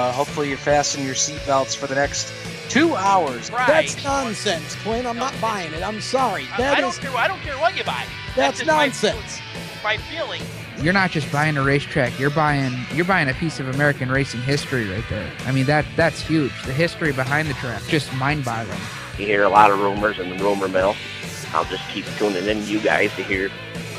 Uh, hopefully, you fasten your seatbelts for the next two hours. Right. That's nonsense, Clint. I'm not buying it. I'm sorry. That I, I is don't care. I don't care what you buy. that's just my- nonsense. My feeling. You're not just buying a racetrack. You're buying you're buying a piece of American racing history right there. I mean that that's huge. The history behind the track just mind-boggling. You hear a lot of rumors in the rumor mill. I'll just keep tuning in you guys to hear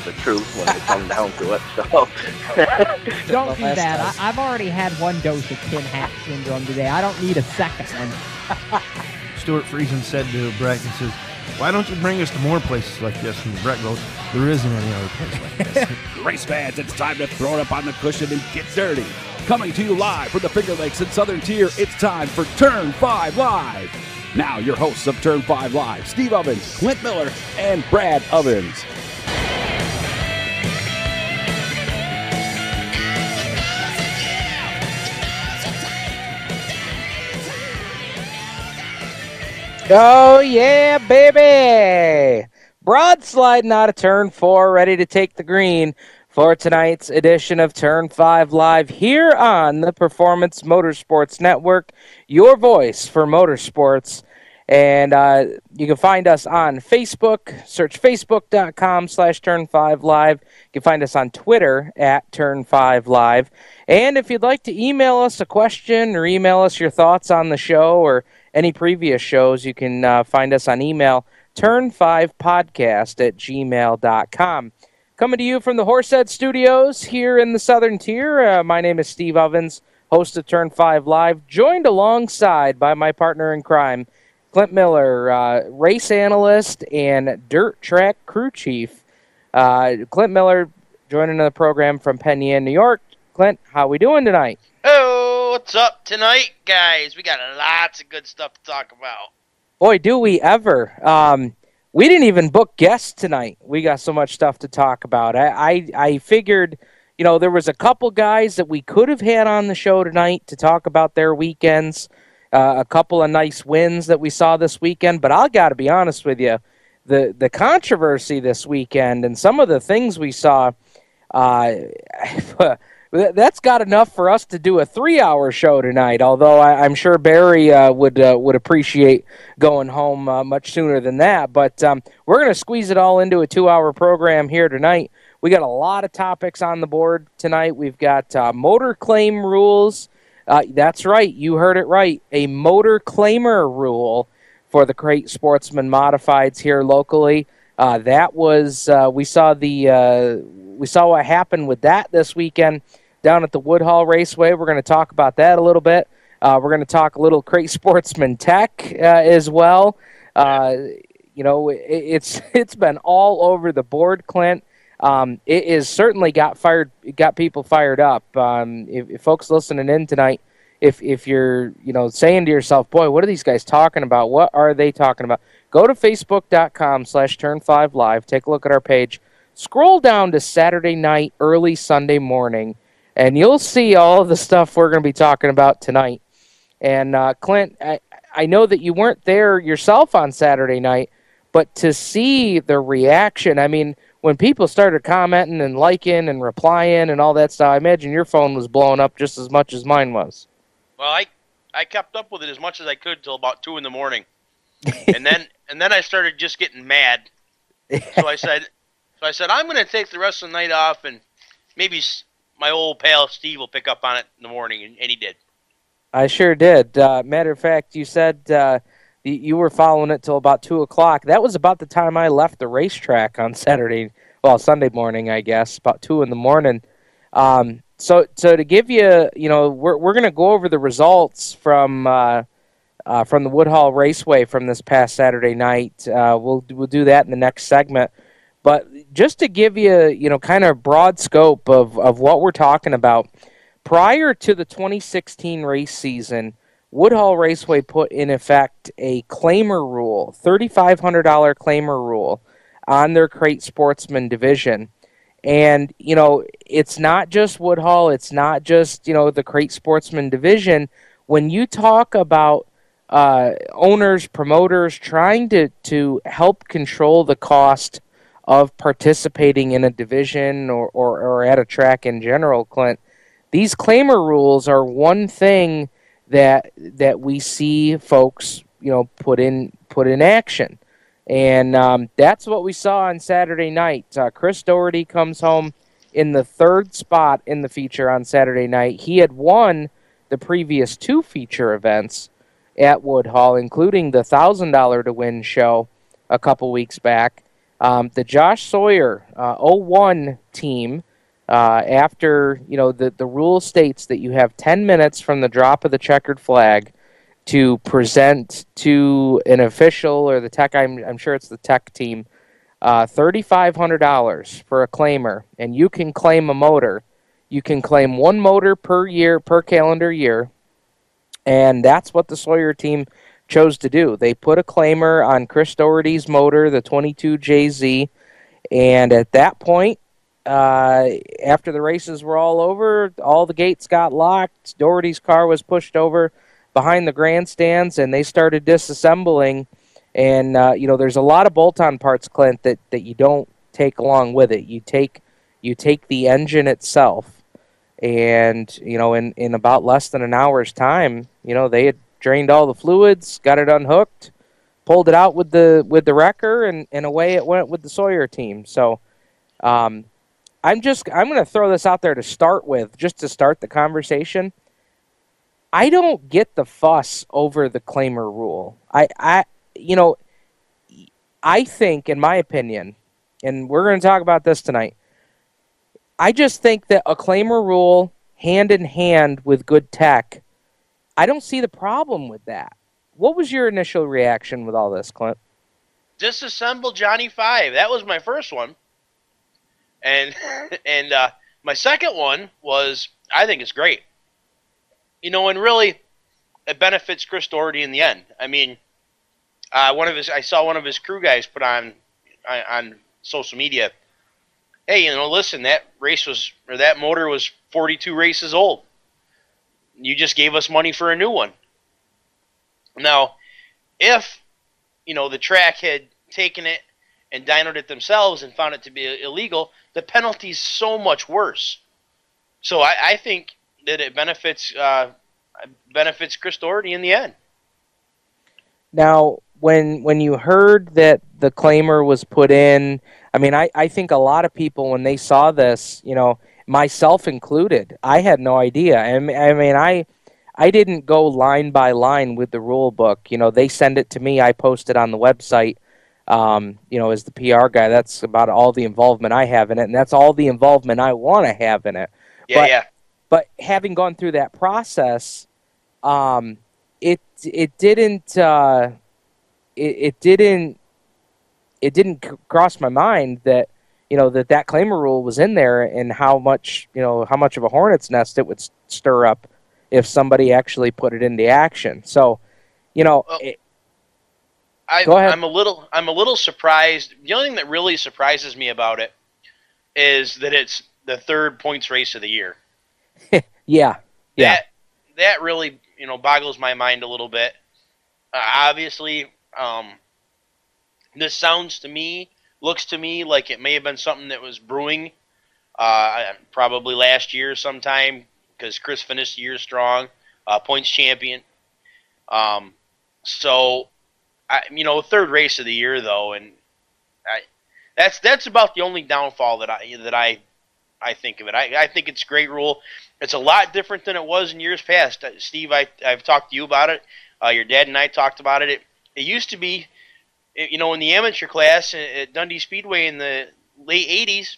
the truth when we come down to it. So, Don't The do that. time. I, I've already had one dose of tin hat syndrome today. I don't need a second one. Stewart Friesen said to Brett, he says, why don't you bring us to more places like this? And Brett goes, there isn't any other place like this. Race fans, it's time to throw it up on the cushion and get dirty. Coming to you live from the Finger Lakes and Southern Tier, it's time for Turn 5 Live. Now, your hosts of Turn 5 Live, Steve Ovens, Clint Miller, and Brad Ovens. Oh yeah, baby! Broad sliding out of turn four, ready to take the green for tonight's edition of Turn Five Live here on the Performance Motorsports Network, your voice for motorsports. And uh, you can find us on Facebook. Search facebook.com slash turn five live. You can find us on Twitter at turn five live. And if you'd like to email us a question or email us your thoughts on the show or any previous shows, you can uh, find us on email turn5podcast at gmail.com. Coming to you from the Horsehead Studios here in the Southern Tier, uh, my name is Steve Ovens, host of Turn 5 Live, joined alongside by my partner in crime, Clint Miller, uh, race analyst and dirt track crew chief. Uh, Clint Miller joining the program from Penn Yan, New York. Clint, how are we doing tonight? What's up tonight, guys? We got lots of good stuff to talk about. Boy, do we ever. Um, we didn't even book guests tonight. We got so much stuff to talk about. I, I, I figured, you know, there was a couple guys that we could have had on the show tonight to talk about their weekends, uh, a couple of nice wins that we saw this weekend. But I got to be honest with you, the the controversy this weekend and some of the things we saw. Uh, That's got enough for us to do a three-hour show tonight. Although I, I'm sure Barry uh, would uh, would appreciate going home uh, much sooner than that. But um, we're going to squeeze it all into a two-hour program here tonight. We got a lot of topics on the board tonight. We've got uh, motor claim rules. Uh, that's right, you heard it right. A motor claimer rule for the Crate Sportsman Modifieds here locally. Uh, that was we saw the we saw what happened with that this weekend down at the Woodhull Raceway. We're going to talk about that a little bit. Uh, we're going to talk a little Crate Sportsman Tech uh, as well. Uh, you know, it, it's it's been all over the board, Clint. Um, it is certainly got fired, got people fired up. Um, if, if folks listening in tonight, if if you're you know saying to yourself, boy, what are these guys talking about? What are they talking about? Go to facebook.com slash turn five live. Take a look at our page. Scroll down to Saturday night, early Sunday morning, and you'll see all of the stuff we're going to be talking about tonight. And uh, Clint, I, I know that you weren't there yourself on Saturday night, but to see the reaction, I mean, when people started commenting and liking and replying and all that stuff, I imagine your phone was blowing up just as much as mine was. Well, I I kept up with it as much as I could till about two in the morning, and then and then I started just getting mad. So I said, so I said I'm going to take the rest of the night off, and maybe my old pal Steve will pick up on it in the morning, and, and he did. I sure did. Uh, matter of fact, you said uh, you were following it till about two o'clock. That was about the time I left the racetrack on Saturday, well, Sunday morning, I guess, about two in the morning. Um, so, so to give you, you know, we're we're gonna go over the results from uh, uh, from the Woodhull Raceway from this past Saturday night. Uh, we'll we'll do that in the next segment. But just to give you, you know, kind of broad scope of, of what we're talking about, prior to the 2016 race season, Woodhull Raceway put in effect a claimer rule, $3,500 claimer rule on their crate sportsman division. And, you know, it's not just Woodhull, it's not just, you know, the crate sportsman division. When you talk about uh, owners, promoters trying to, to help control the cost of participating in a division or, or, or at a track in general, Clint, these claimer rules are one thing that that we see folks, you know, put in put in action, and um, that's what we saw on Saturday night. Uh, Chris Doherty comes home in the third spot in the feature on Saturday night. He had won the previous two feature events at Woodhull, including the thousand dollar to win show a couple weeks back. Um, the Josh Sawyer uh, 01 team, uh, after you know the the rule states that you have 10 minutes from the drop of the checkered flag to present to an official or the tech. I'm I'm sure it's the tech team. Uh, $3,500 for a claimer, and you can claim a motor. You can claim one motor per year, per calendar year, and that's what the Sawyer team chose to do. They put a claimer on Chris Doherty's motor, the 22JZ, and at that point, uh, after the races were all over, all the gates got locked. Doherty's car was pushed over behind the grandstands, and they started disassembling. And uh, you know, there's a lot of bolt-on parts, Clint, that, that you don't take along with it. You take you take the engine itself, and you know, in in about less than an hour's time, you know, they had drained all the fluids, got it unhooked, pulled it out with the with the wrecker, and, and away it went with the Sawyer team. So, um, I'm just I'm going to throw this out there to start with, just to start the conversation. I don't get the fuss over the claimer rule. I, I you know, I think, in my opinion, and we're going to talk about this tonight. I just think that a claimer rule, hand in hand with good tech, I don't see the problem with that. What was your initial reaction with all this, Clint? Disassemble Johnny Five. That was my first one, and and uh, my second one was I think it's great. You know, and really, it benefits Chris Doherty in the end. I mean, uh, one of his I saw one of his crew guys put on on social media. Hey, you know, listen, that race was or that motor was 42 races old. You just gave us money for a new one. Now, if you know the track had taken it and dynoed it themselves and found it to be illegal, the penalty's so much worse. So I, I think that it benefits uh, benefits Chris Doherty in the end. Now, when when you heard that the claimer was put in, I mean, I, I think a lot of people when they saw this, you know, myself included, I had no idea. I mean, I mean, I I didn't go line by line with the rule book. You know, they send it to me. I post it on the website. Um, you know, as the PR guy, that's about all the involvement I have in it, and that's all the involvement I want to have in it. Yeah, but, yeah. But having gone through that process, um, it it didn't uh, it, it didn't it didn't cross my mind that you know that that claimer rule was in there and how much you know how much of a hornet's nest it would stir up if somebody actually put it into action. So, you know, Well, it, I, Go ahead. I'm a little I'm a little surprised. The only thing that really surprises me about it is that it's the third points race of the year. yeah, yeah, That that really you know boggles my mind a little bit. Uh, obviously, um, this sounds to me looks to me like it may have been something that was brewing uh, probably last year sometime because Chris finished the year strong, uh, points champion. Um, so, I, you know, third race of the year though, and I, that's that's about the only downfall that I that I I think of it. I, I think it's great rule. It's a lot different than it was in years past. Uh, Steve, I I've talked to you about it. Uh, your dad and I talked about it. It it used to be, you know, in the amateur class at- Dundee Speedway in the late '80s,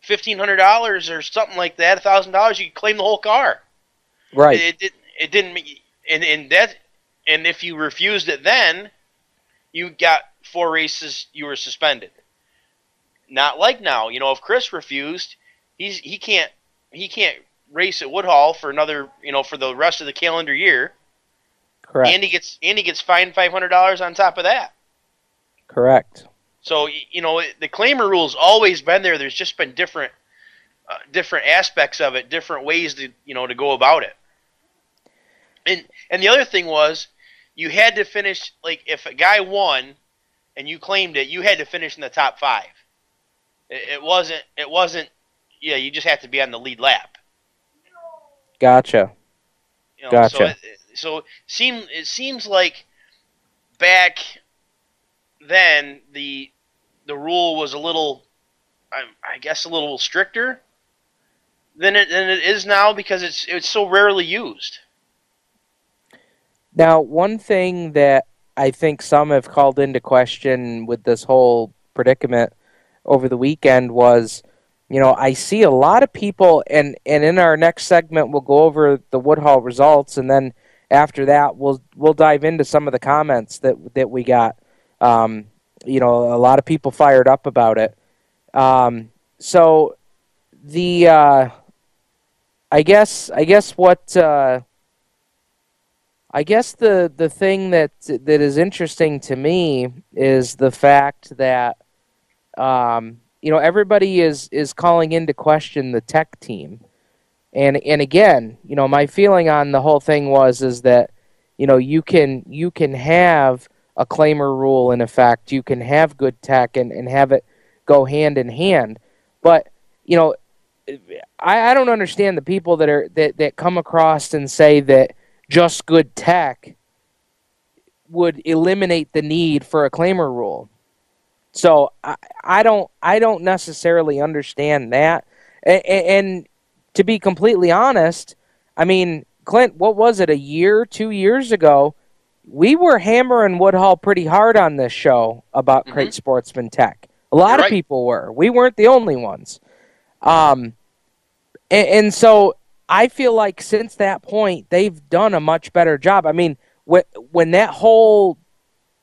fifteen hundred dollars or something like that, thousand dollars, you could claim the whole car. right. It, it, it didn't make and and that and if you refused it then, you got four races. You were suspended. Not like now. You know, if Chris refused, he's he can't he can't race at Woodhull for another you know for the rest of the calendar year. Correct. And he gets and he gets fined five hundred dollars on top of that. Correct. So you know the claimer rule's always been there. There's just been different uh, different aspects of it, different ways to you know to go about it. And and the other thing was you had to finish like if a guy won and you claimed it, you had to finish in the top five. It, it wasn't it wasn't yeah you just have to be on the lead lap. Gotcha. You know, Gotcha. So, it, so seem it seems like back then the the rule was a little, I, I guess, a little stricter than it than it is now because it's it's so rarely used. Now, one thing that I think some have called into question with this whole predicament over the weekend was, you know, I see a lot of people, and and in our next segment we'll go over the Woodhull results, and then after that we'll we'll dive into some of the comments that that we got. Um, you know, a lot of people fired up about it. Um, so the uh, I guess I guess what. Uh, I guess the the thing that that is interesting to me is the fact that um, you know everybody is is calling into question the tech team, and and again, you know, my feeling on the whole thing was is that you know you can you can have a claimer rule in effect, you can have good tech and, and have it go hand in hand, but you know, I, I don't understand the people that are that that come across and say that just good tech would eliminate the need for a claimer rule. So I, I don't I don't necessarily understand that. And, and to be completely honest, I mean, Clint, what was it a year, two years ago? We were hammering Woodhull pretty hard on this show about Crate Sportsman Tech. A lot You're of right. people were. We weren't the only ones. Um, and, and so I feel like since that point, they've done a much better job. I mean, when when that whole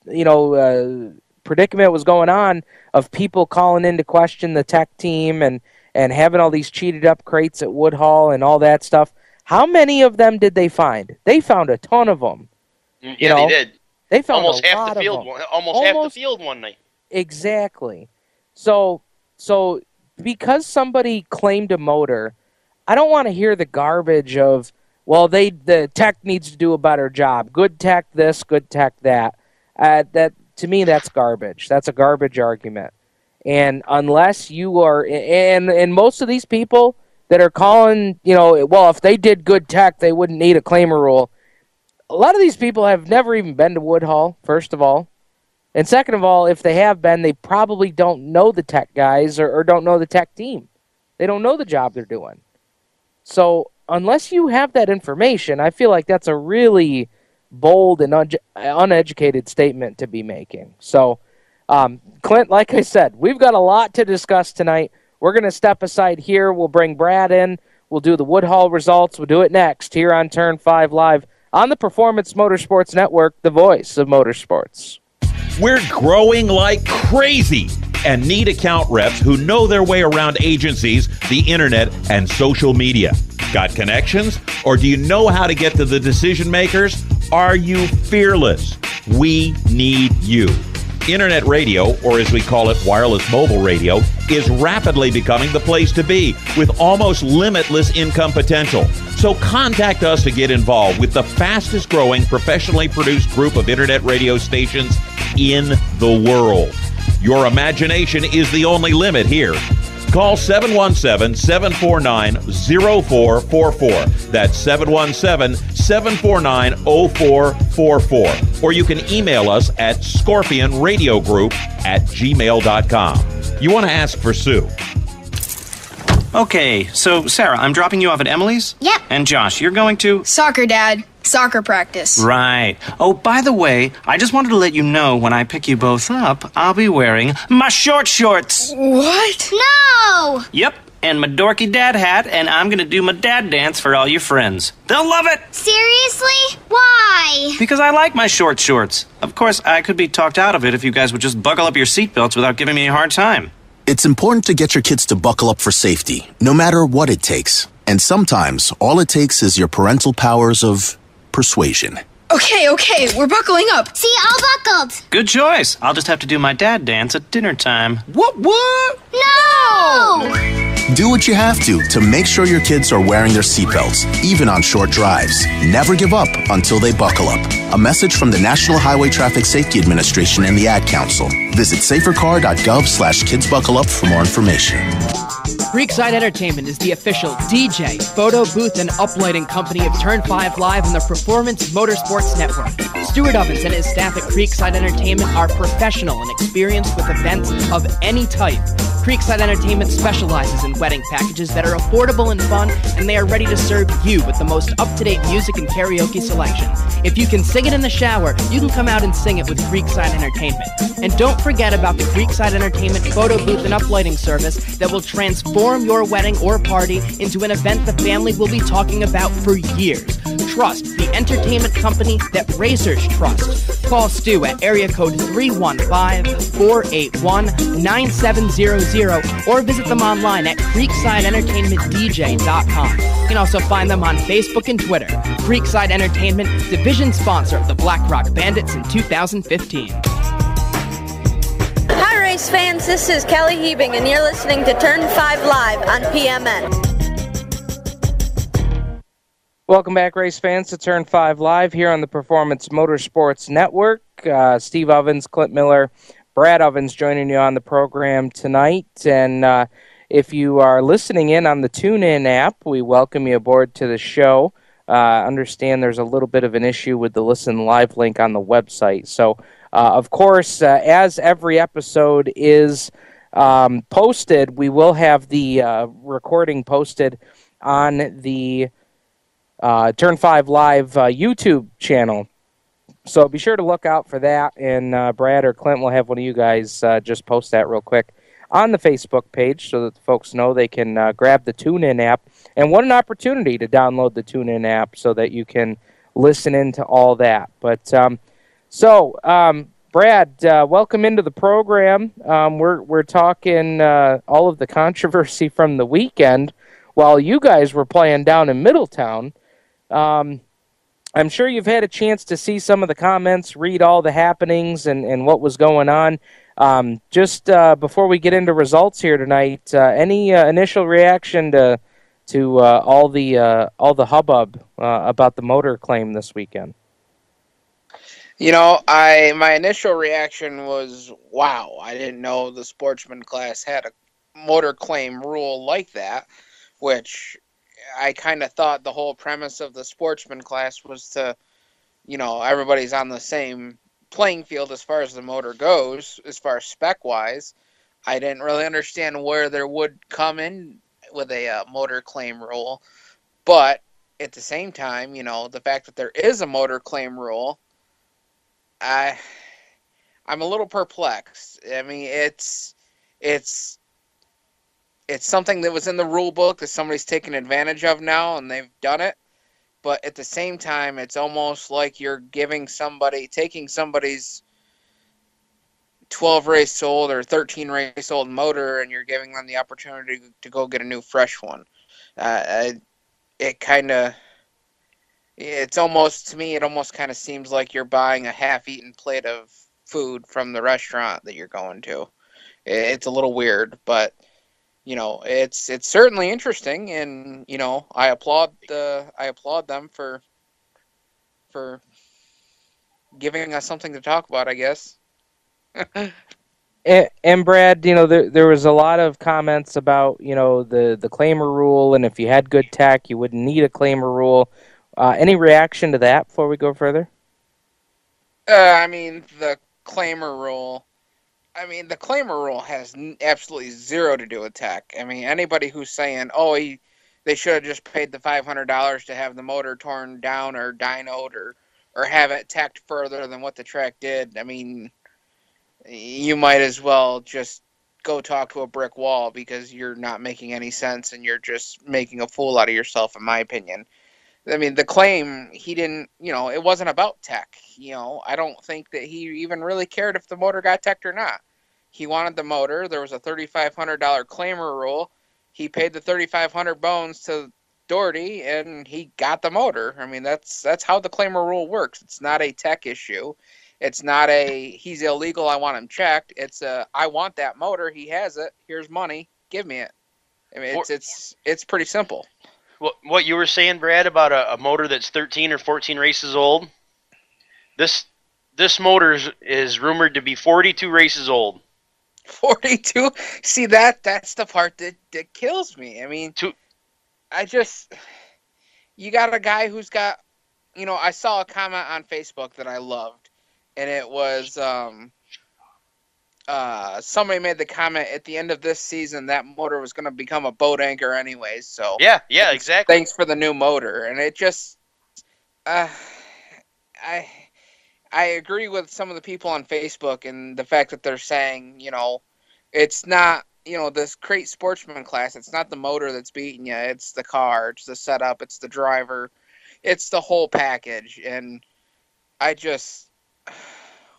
you know uh, predicament was going on of people calling into question the tech team and and having all these cheated up crates at Woodhull and all that stuff, how many of them did they find? They found a ton of them. Yeah, You know, they did. They found Almost half the field. One, almost, half the field one night. Exactly. So so because somebody claimed a motor, I don't want to hear the garbage of well they the tech needs to do a better job. Good tech this, good tech that. Uh, that to me that's garbage. That's a garbage argument. And unless you are and and most of these people that are calling, you know, well if they did good tech, they wouldn't need a claimer rule. A lot of these people have never even been to Woodhull, first of all. And second of all, if they have been, they probably don't know the tech guys or, or don't know the tech team. They don't know the job they're doing. So unless you have that information, I feel like that's a really bold and unge- uneducated statement to be making. So, um, Clint, like I said, we've got a lot to discuss tonight. We're going to step aside here. We'll bring Brad in. We'll do the Woodhull results. We'll do it next here on Turn 5 Live on the Performance Motorsports Network, the voice of motorsports. We're growing like crazy and need account reps who know their way around agencies, the internet, and social media. Got connections? Or do you know how to get to the decision makers? Are you fearless? We need you. Internet radio, or as we call it, wireless mobile radio, is rapidly becoming the place to be with almost limitless income potential. So contact us to get involved with the fastest growing professionally produced group of internet radio stations in the world. Your imagination is the only limit here. Call 717 749 0444. That's 717 749 0444. Or you can email us at scorpionradiogroup at gmail.com. You want to ask for Sue. Okay, so Sarah, I'm dropping you off at Emily's? Yep. And Josh, you're going to? Soccer, Dad. Soccer practice. Right. Oh, by the way, I just wanted to let you know when I pick you both up, I'll be wearing my short shorts. What? No! Yep, and my dorky dad hat, and I'm gonna do my dad dance for all your friends. They'll love it! Seriously? Why? Because I like my short shorts. Of course, I could be talked out of it if you guys would just buckle up your seatbelts without giving me a hard time. It's important to get your kids to buckle up for safety, no matter what it takes. And sometimes all it takes is your parental powers of persuasion. Okay, okay, we're buckling up. See, all buckled. Good choice. I'll just have to do my dad dance at dinner time. What, what? No! Do what you have to to make sure your kids are wearing their seatbelts, even on short drives. Never give up until they buckle up. A message from the National Highway Traffic Safety Administration and the Ad Council. Visit safercar.gov slash kidsbuckleup for more information. Creekside Entertainment is the official DJ, photo booth, and uplighting company of Turn 5 Live and the Performance Motorsports Network. Stuart Ovens and his staff at Creekside Entertainment are professional and experienced with events of any type. Creekside Entertainment specializes in wedding packages that are affordable and fun, and they are ready to serve you with the most up to date music and karaoke selection. If you can sing it in the shower, you can come out and sing it with Creekside Entertainment. And don't forget about the Creekside Entertainment photo booth and uplighting service that will transform your wedding or party into an event the family will be talking about for years. Trust the entertainment company that racers trust. Call Stu at area code 315-481-9700 or visit them online at creeksideentertainmentdj.com. You can also find them on Facebook and Twitter. Creekside Entertainment, division sponsor of the Black Rock Bandits in 2015. Fans. This is Kelly Hebing, and you're listening to Turn 5 Live on PMN. Welcome back, race fans, to Turn 5 Live here on the Performance Motorsports Network. Uh, Steve Ovens, Clint Miller, Brad Ovens joining you on the program tonight. And uh, if you are listening in on the TuneIn app, we welcome you aboard to the show. Uh, understand there's a little bit of an issue with the Listen Live link on the website. So, uh, of course, uh, as every episode is um, posted, we will have the uh, recording posted on the uh, Turn 5 Live uh, YouTube channel. So be sure to look out for that, and uh, Brad or Clint will have one of you guys just post that real quick on the Facebook page so that the folks know they can grab the TuneIn app. And what an opportunity to download the TuneIn app so that you can listen into all that. But um, so, um, Brad, uh, welcome into the program. Um, we're we're talking uh, all of the controversy from the weekend while you guys were playing down in Middletown. Um, I'm sure you've had a chance to see some of the comments, read all the happenings, and, and what was going on. Um, just uh, before we get into results here tonight, uh, any uh, initial reaction to to uh, all the uh, all the hubbub uh, about the motor claim this weekend? You know, I my initial reaction was, "Wow! I didn't know the sportsman class had a motor claim rule like that." Which I kind of thought the whole premise of the sportsman class was to, you know, everybody's on the same playing field as far as the motor goes, as far as spec wise. I didn't really understand where there would come in with a uh, motor claim rule, but at the same time, you know, the fact that there is a motor claim rule, I, I'm a little perplexed. I mean, it's, it's it's something that was in the rule book that somebody's taken advantage of now and they've done it but at the same time it's almost like you're giving somebody taking somebody's 12 race old or 13 race old motor and you're giving them the opportunity to go get a new fresh one uh, it kind of it's almost to me it almost kind of seems like you're buying a half-eaten plate of food from the restaurant that you're going to it's a little weird but you know, it's it's certainly interesting, and you know, I applaud the I applaud them for for giving us something to talk about. I guess. and, and, Brad, you know, there there was a lot of comments about you know the the claimer rule, and if you had good tech, you wouldn't need a claimer rule. Uh, any reaction to that before we go further? Uh, I mean, the claimer rule I mean, the claimer rule has absolutely zero to do with tech. I mean, anybody who's saying, "Oh, he, they should have just paid the five hundred dollars to have the motor torn down or dynoed or or have it teched further than what the track did," I mean, you might as well just go talk to a brick wall because you're not making any sense and you're just making a fool out of yourself, in my opinion. I mean, the claim he didn't, you know, it wasn't about tech. You know, I don't think that he even really cared if the motor got teched or not. He wanted the motor. There was a thirty-five hundred dollar claimer rule. He paid the thirty-five hundred bones to Doherty, and he got the motor. I mean, that's that's how the claimer rule works. It's not a tech issue. It's not a he's illegal. I want him checked. It's a I want that motor. He has it. Here's money. Give me it. I mean, it's it's it's pretty simple what what you were saying, Brad, about a, a, motor that's 13 or 14 races old. This this motor is, is rumored to be 42 races old. 42. See that that's the part that that kills me. I mean, I just you got a guy who's got you know, I saw a comment on Facebook that I loved and it was um uh somebody made the comment at the end of this season that motor was going to become a boat anchor anyways. So Yeah, yeah, exactly. Thanks for the new motor and it just uh I I agree with some of the people on Facebook and the fact that they're saying, you know, it's not, you know, this crate sportsman class, it's not the motor that's beating you, it's the car, it's the setup, it's the driver, it's the whole package. And I just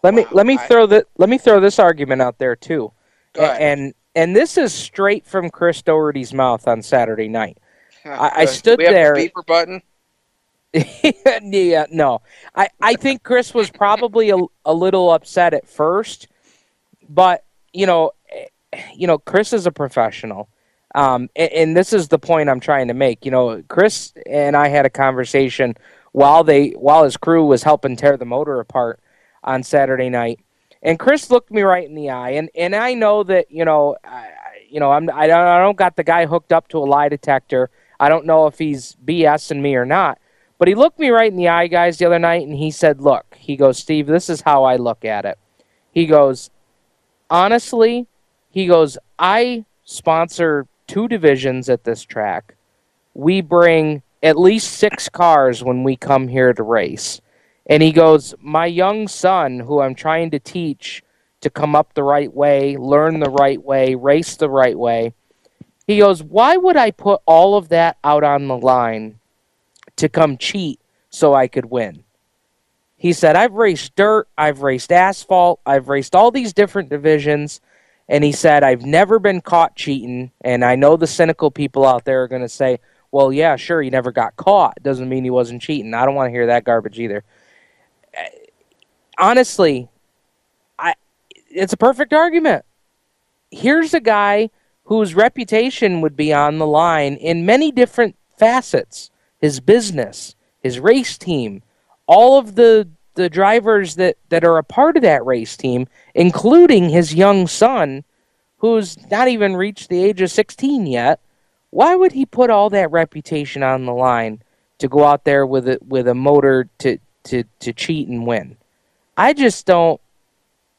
Let me let me I- throw the let me throw this argument out there too, and and this is straight from Chris Doherty's mouth on Saturday night. I, I Uh, stood we have there. the beeper button. yeah, no, I I think Chris was probably a, a little upset at first, but you know, eh, you know, Chris is a professional. Um, and, and this is the point I'm trying to make. You know, Chris and I had a conversation while they while his crew was helping tear the motor apart on Saturday night, and Chris looked me right in the eye, and and I know that you know, I, you know, I'm I don't, I don't got the guy hooked up to a lie detector. I don't know if he's BSing me or not, but he looked me right in the eye, guys, the other night, and he said, "Look," he goes, "Steve, this is how I look at it." He goes, honestly, he goes, I sponsor two divisions at this track. We bring at least six cars when we come here to race. And he goes, My young son, who I'm trying to teach to come up the right way, learn the right way, race the right way, he goes, Why would I put all of that out on the line to come cheat so I could win? He said, I've raced dirt, I've raced asphalt, I've raced all these different divisions. And he said, I've never been caught cheating. And I know the cynical people out there are going to say, well, yeah, sure, he never got caught. Doesn't mean he wasn't cheating. I don't want to hear that garbage either. Honestly, I it's a perfect argument. Here's a guy whose reputation would be on the line in many different facets his business, his race team, all of the the drivers that that are a part of that race team, including his young son, who's not even reached the age of 16 yet. Why would he put all that reputation on the line to go out there with a with a motor to to to cheat and win? I just don't.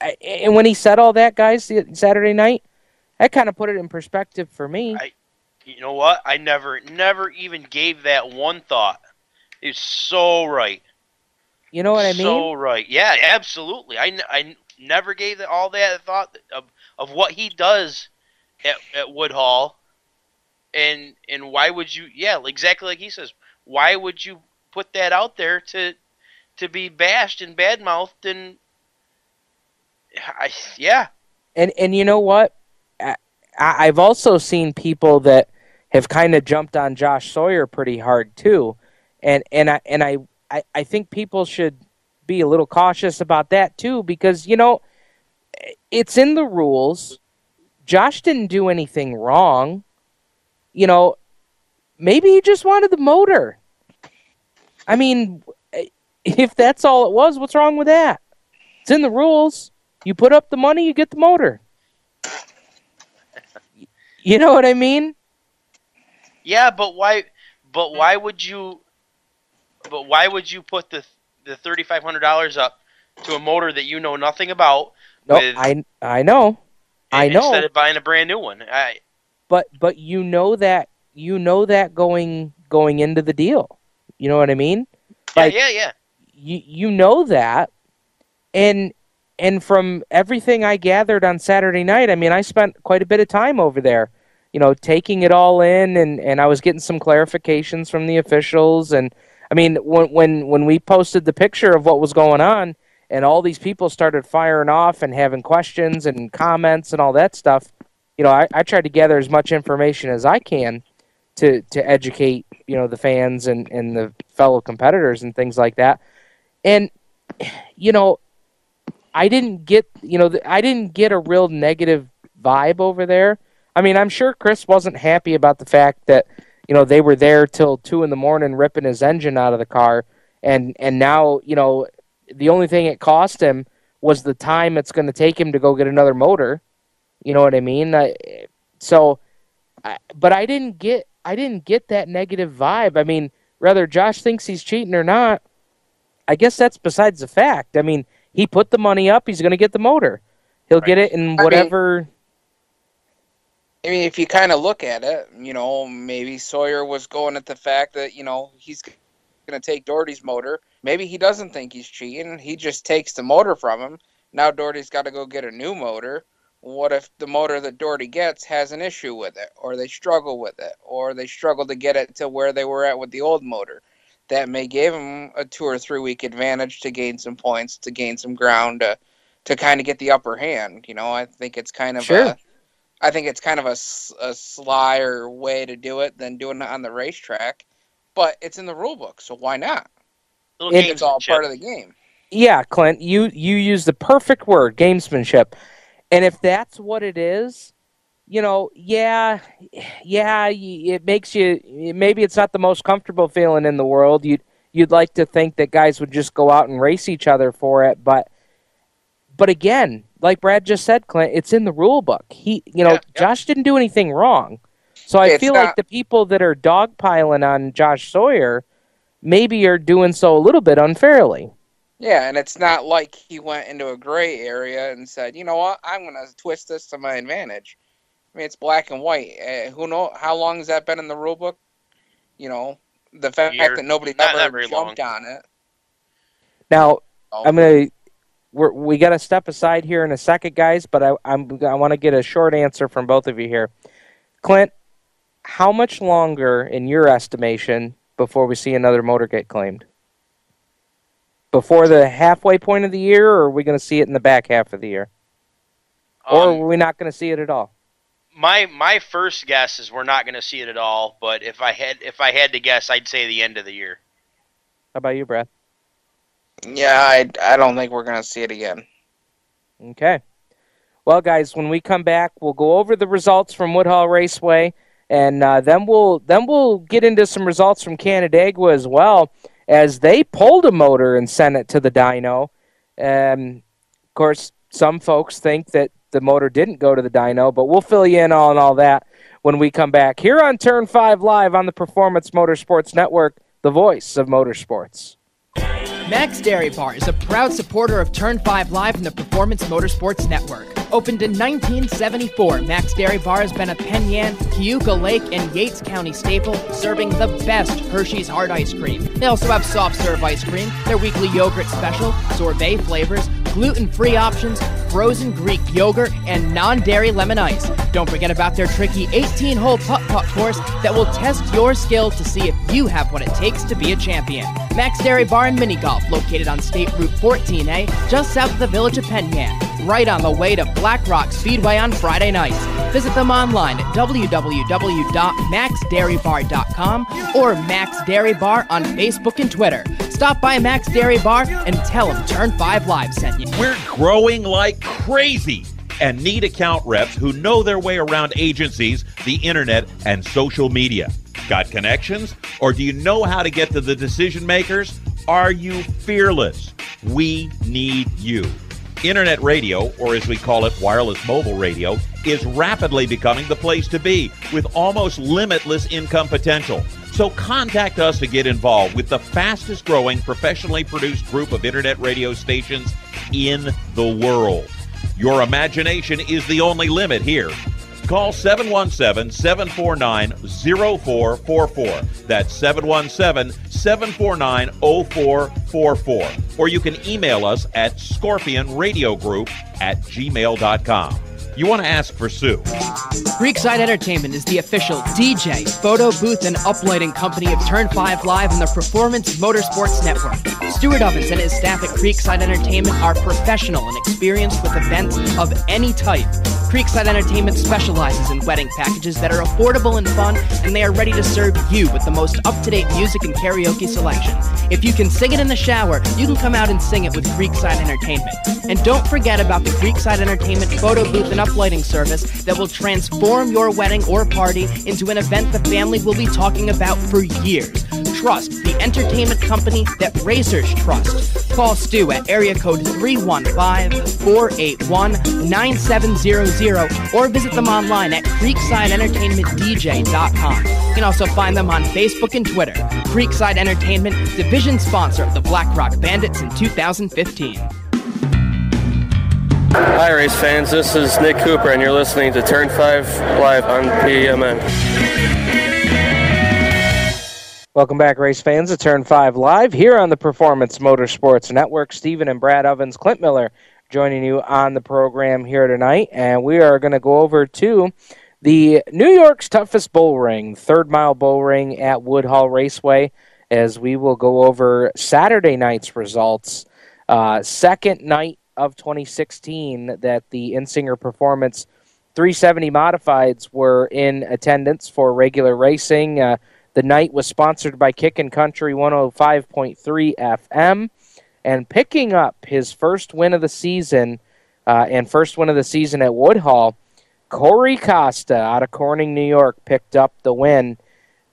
I, and when he said all that, guys, Saturday night, that kind of put it in perspective for me. You know what? I never, never even gave that one thought. It's so right. You know what I mean? So right. Yeah, absolutely. I, I never gave all that thought of, of what he does at, at Woodhull. And and why would you? Yeah, exactly like he says. Why would you put that out there to to be bashed and badmouthed and I yeah. And and you know what? I, I've also seen people that have kind of jumped on Josh Sawyer pretty hard too, and and I and I, I I think people should be a little cautious about that too because you know it's in the rules. Josh didn't do anything wrong. You know, maybe he just wanted the motor. I mean, if that's all it was, what's wrong with that? It's in the rules. You put up the money, you get the motor. You know what I mean? Yeah, but why? But why would you? But why would you put the the thirty five hundred dollars up to a motor that you know nothing about? No, with, I I know, I know. Instead of buying a brand new one, I but but you know that you know that going going into the deal. You know what I mean? yeah yeah yeah. You you know that. And and from everything I gathered on Saturday night, I mean, I spent quite a bit of time over there, you know, taking it all in, and and I was getting some clarifications from the officials, and I mean, when when when we posted the picture of what was going on, and all these people started firing off and having questions and comments and all that stuff, you know, I, I tried to gather as much information as I can to to educate you know the fans and and the fellow competitors and things like that and you know i didn't get you know i didn't get a real negative vibe over there i mean i'm sure chris wasn't happy about the fact that you know they were there till two in the morning ripping his engine out of the car and and now you know the only thing it cost him was the time it's going to take him to go get another motor You know what I mean? I, so, I, but I didn't get I didn't get that negative vibe. I mean, whether Josh thinks he's cheating or not, I guess that's besides the fact. I mean, he put the money up. He's going to get the motor. He'll get it in mean- whatever. I mean, if you kind of look at it, you know, maybe Sawyer was going at the fact that, you know, he's going to take Doherty's motor. Maybe he doesn't think he's cheating. He just takes the motor from him. Now Doherty's got to go get a new motor. What if the motor that Doherty gets has an issue with it, or they struggle with it, or they struggle to get it to where they were at with the old motor? That may give him a two or three week advantage to gain some points, to gain some ground, uh, to, to kind of get the upper hand. You know, I think it's kind of Sure. a, I think it's kind of a, s- a slyer way to do it than doing it on the racetrack, but it's in the rule book, so why not? Little it's all part of the game. Yeah, Clint, you you use the perfect word, gamesmanship. And if that's what it is, you know, yeah, yeah, it makes you maybe it's not the most comfortable feeling in the world. You'd you'd like to think that guys would just go out and race each other for it, but but again, like Brad just said, Clint, it's in the rule book. He, you know, Josh didn't do anything wrong. So I It's feel like the people that are dogpiling on Josh Sawyer maybe are doing so a little bit unfairly. Yeah, and it's not like he went into a gray area and said, "You know what? I'm going to twist this to my advantage." I mean, it's black and white. Uh, who know how long has that been in the rule book? You know, the fact Year. that nobody Not- not ever very jumped on it. Now, Oh. I'm gonna we're, we got to step aside here in a second, guys. But I I'm I want to get a short answer from both of you here. Clint, how much longer, in your estimation, before we see another motor get claimed? Before the halfway point of the year, or are we going to see it in the back half of the year, or Um, are we not going to see it at all? My my first guess is we're not going to see it at all. But if I had if I had to guess, I'd say the end of the year. How about you, Brad? Yeah, I, I don't think we're going to see it again. Okay. Well, guys, when we come back, we'll go over the results from Woodhull Raceway, and uh, then we'll then we'll get into some results from Canandaigua as well, as they pulled a motor and sent it to the dyno. Um, of course, some folks think that the motor didn't go to the dyno, but we'll fill you in on all that when we come back here on Turn Five Live on the Performance Motorsports Network, the voice of motorsports. Max Dairy Bar is a proud supporter of Turn 5 Live and the Performance Motorsports Network. Opened in 1974, Max Dairy Bar has been a Penn Yan, Keuka Lake, and Yates County staple, serving the best Hershey's hard ice cream. They also have soft serve ice cream, their weekly yogurt special, sorbet flavors, gluten-free options, frozen Greek yogurt, and non-dairy lemon ice. Don't forget about their tricky 18-hole putt-putt course that will test your skill to see if you have what it takes to be a champion. Max Dairy Bar and Mini Golf, located on State Route 14A, just south of the village of Penn Yan, right on the way to Black Rock Speedway on Friday nights. Visit them online at www.maxdairybar.com or Max Dairy Bar on Facebook and Twitter. Stop by Max Dairy Bar and tell them Turn 5 Live sent you. We're growing like crazy and need account reps who know their way around agencies, the internet, and social media. Got connections? Or do you know how to get to the decision makers? Are you fearless? We need you. Internet radio, or as we call it, wireless mobile radio, is rapidly becoming the place to be with almost limitless income potential. So contact us to get involved with the fastest growing professionally produced group of internet radio stations in the world. Your imagination is the only limit here. Call 717 749 0444. That's 717 749 0444. Or you can email us at scorpionradiogroup at gmail.com. You want to ask for Sue. Creekside Entertainment is the official DJ, photo booth, and uplighting company of Turn 5 Live and the Performance Motorsports Network. Stuart Ovens and his staff at Creekside Entertainment are professional and experienced with events of any type. Creekside Entertainment specializes in wedding packages that are affordable and fun, and they are ready to serve you with the most up to date music and karaoke selection. If you can sing it in the shower, you can come out and sing it with Creekside Entertainment. And don't forget about the Creekside Entertainment photo booth and uplighting service that will transform your wedding or party into an event the family will be talking about for years. Trust, the entertainment company that racers trust. Call Stu at area code 315-481-9700 or visit them online at creeksideentertainmentdj.com. You can also find them on Facebook and Twitter. Creekside Entertainment, division sponsor of the Black Rock Bandits in 2015. Hi, race fans. This is Nick Cooper, and you're listening to Turn 5 Live on PMN. Welcome back, race fans, to Turn 5 Live here on the Performance Motorsports Network. Stephen and Brad Ovens, Clint Miller joining you on the program here tonight. And we are going to go over to the New York's toughest bull ring, third mile bull ring at Woodhull Raceway, as we will go over Saturday night's results. Uh, second night of 2016 that the Insinger Performance 370 Modifieds were in attendance for regular racing. Uh, the night was sponsored by Kickin' Country 105.3 FM. And picking up his first win of the season uh, and first win of the season at Woodhull, Corey Costa out of Corning, New York, picked up the win.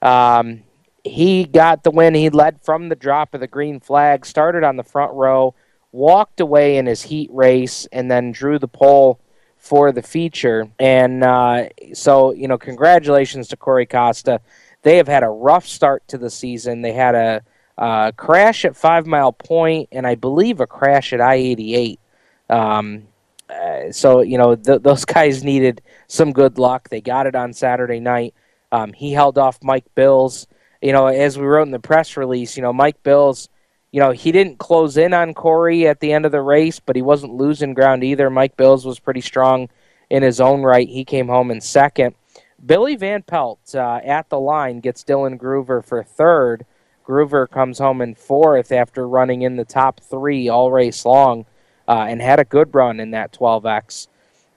Um, he got the win. He led from the drop of the green flag, started on the front row, walked away in his heat race, and then drew the pole for the feature. And uh, so, you know, congratulations to Corey Costa. They have had a rough start to the season. They had a uh, crash at Five Mile Point, and I believe a crash at I 88. Um, uh, so, you know, th- those guys needed some good luck. They got it on Saturday night. Um, he held off Mike Bills. You know, as we wrote in the press release, you know, Mike Bills, you know, he didn't close in on Corey at the end of the race, but he wasn't losing ground either. Mike Bills was pretty strong in his own right. He came home in second. Billy Van Pelt uh, at the line gets Dylan Groover for third. Groover comes home in fourth after running in the top three all race long uh, and had a good run in that 12X.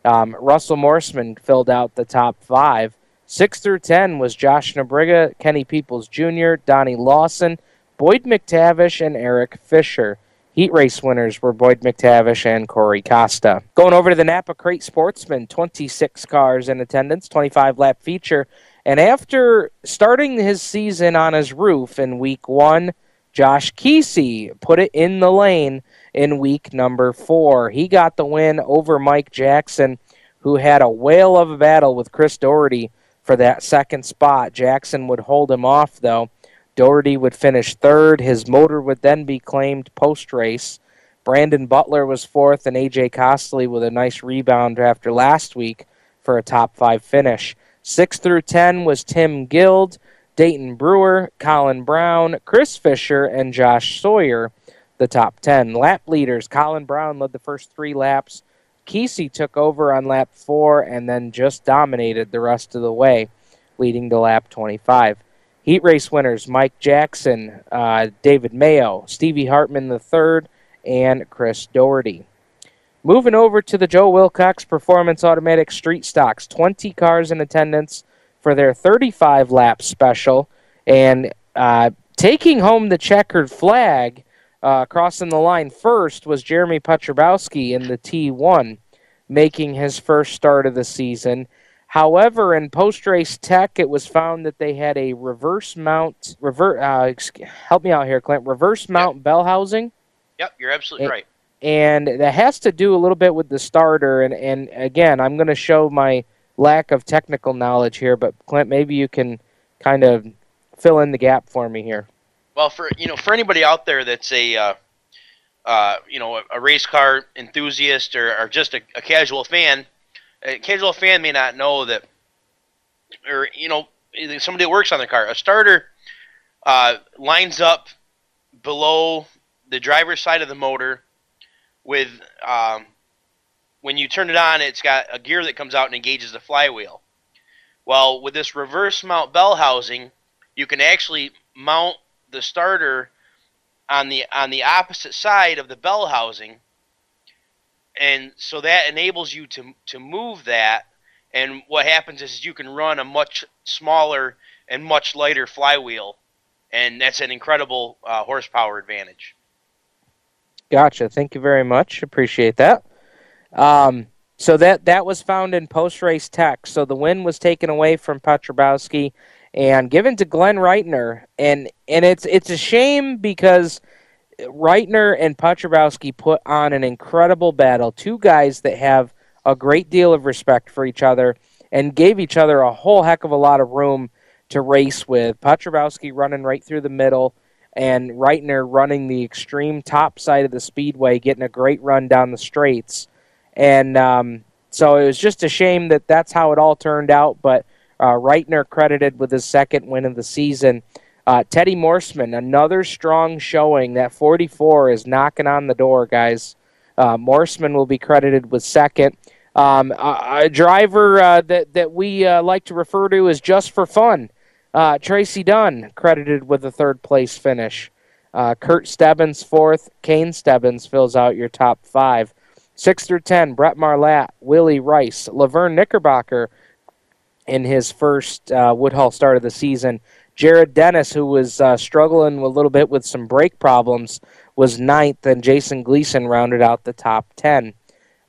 Um, Russell Morseman filled out the top five. Six through 10 was Josh Nabriga, Kenny Peoples Jr., Donnie Lawson, Boyd McTavish, and Eric Fisher. Heat race winners were Boyd McTavish and Corey Costa. Going over to the Napa Crate Sportsman, 26 cars in attendance, 25 lap feature. And after starting his season on his roof in week one, Josh Kesey put it in the lane in week number four. He got the win over Mike Jackson, who had a whale of a battle with Chris Doherty for that second spot. Jackson would hold him off, though. Doherty would finish third. His motor would then be claimed post race. Brandon Butler was fourth, and AJ Costley with a nice rebound after last week for a top five finish. Six through ten was Tim Guild, Dayton Brewer, Colin Brown, Chris Fisher, and Josh Sawyer, the top ten. Lap leaders Colin Brown led the first three laps. Kesey took over on lap four and then just dominated the rest of the way, leading to lap 25. Heat race winners Mike Jackson, uh, David Mayo, Stevie Hartman III, and Chris Doherty. Moving over to the Joe Wilcox Performance Automatic Street Stocks, 20 cars in attendance for their 35 lap special, and uh, taking home the checkered flag, uh, crossing the line first, was Jeremy Petrobowski in the T1, making his first start of the season. However, in post-race tech, it was found that they had a reverse mount, revert. Uh, help me out here, Clint. Reverse mount yep. bell housing. Yep, you're absolutely and, right. And that has to do a little bit with the starter. And and again, I'm going to show my lack of technical knowledge here, but Clint, maybe you can kind of fill in the gap for me here. Well, for you know, for anybody out there that's a uh, uh, you know a, a, race car enthusiast or, or just a, a casual fan a casual fan may not know that, or you know, somebody that works on the car. A starter uh, lines up below the driver's side of the motor with um, when you turn it on, it's got a gear that comes out and engages the flywheel. Well, with this reverse mount bell housing, you can actually mount the starter on the on the opposite side of the bell housing and so that enables you to to move that. And what happens is you can run a much smaller and much lighter flywheel, and that's an incredible uh, horsepower advantage. Gotcha. Thank you very much. Appreciate that. Um, so that that was found in post race tech. So the win was taken away from Petrobowski, and given to Glenn Reitner. And and it's it's a shame because Reitner and Petrobowski put on an incredible battle. Two guys that have a great deal of respect for each other and gave each other a whole heck of a lot of room to race with. Petrobowski running right through the middle and Reitner running the extreme top side of the speedway, getting a great run down the straights. And um, so it was just a shame that that's how it all turned out. But uh, Reitner credited with his second win of the season. Uh, Teddy Morseman, another strong showing. That 44 is knocking on the door, guys. Uh, Morseman will be credited with second. Um, a, a, driver uh, that that we uh, like to refer to as just for fun. Uh, Tracy Dunn credited with a third place finish. Uh, Kurt Stebbins fourth. Kane Stebbins fills out your top five. Six through ten, Brett Marlatt, Willie Rice, Laverne Knickerbocker in his first Woodhull start of the season. Jared Dennis, who was uh, struggling a little bit with some brake problems, was ninth, and Jason Gleason rounded out the top ten.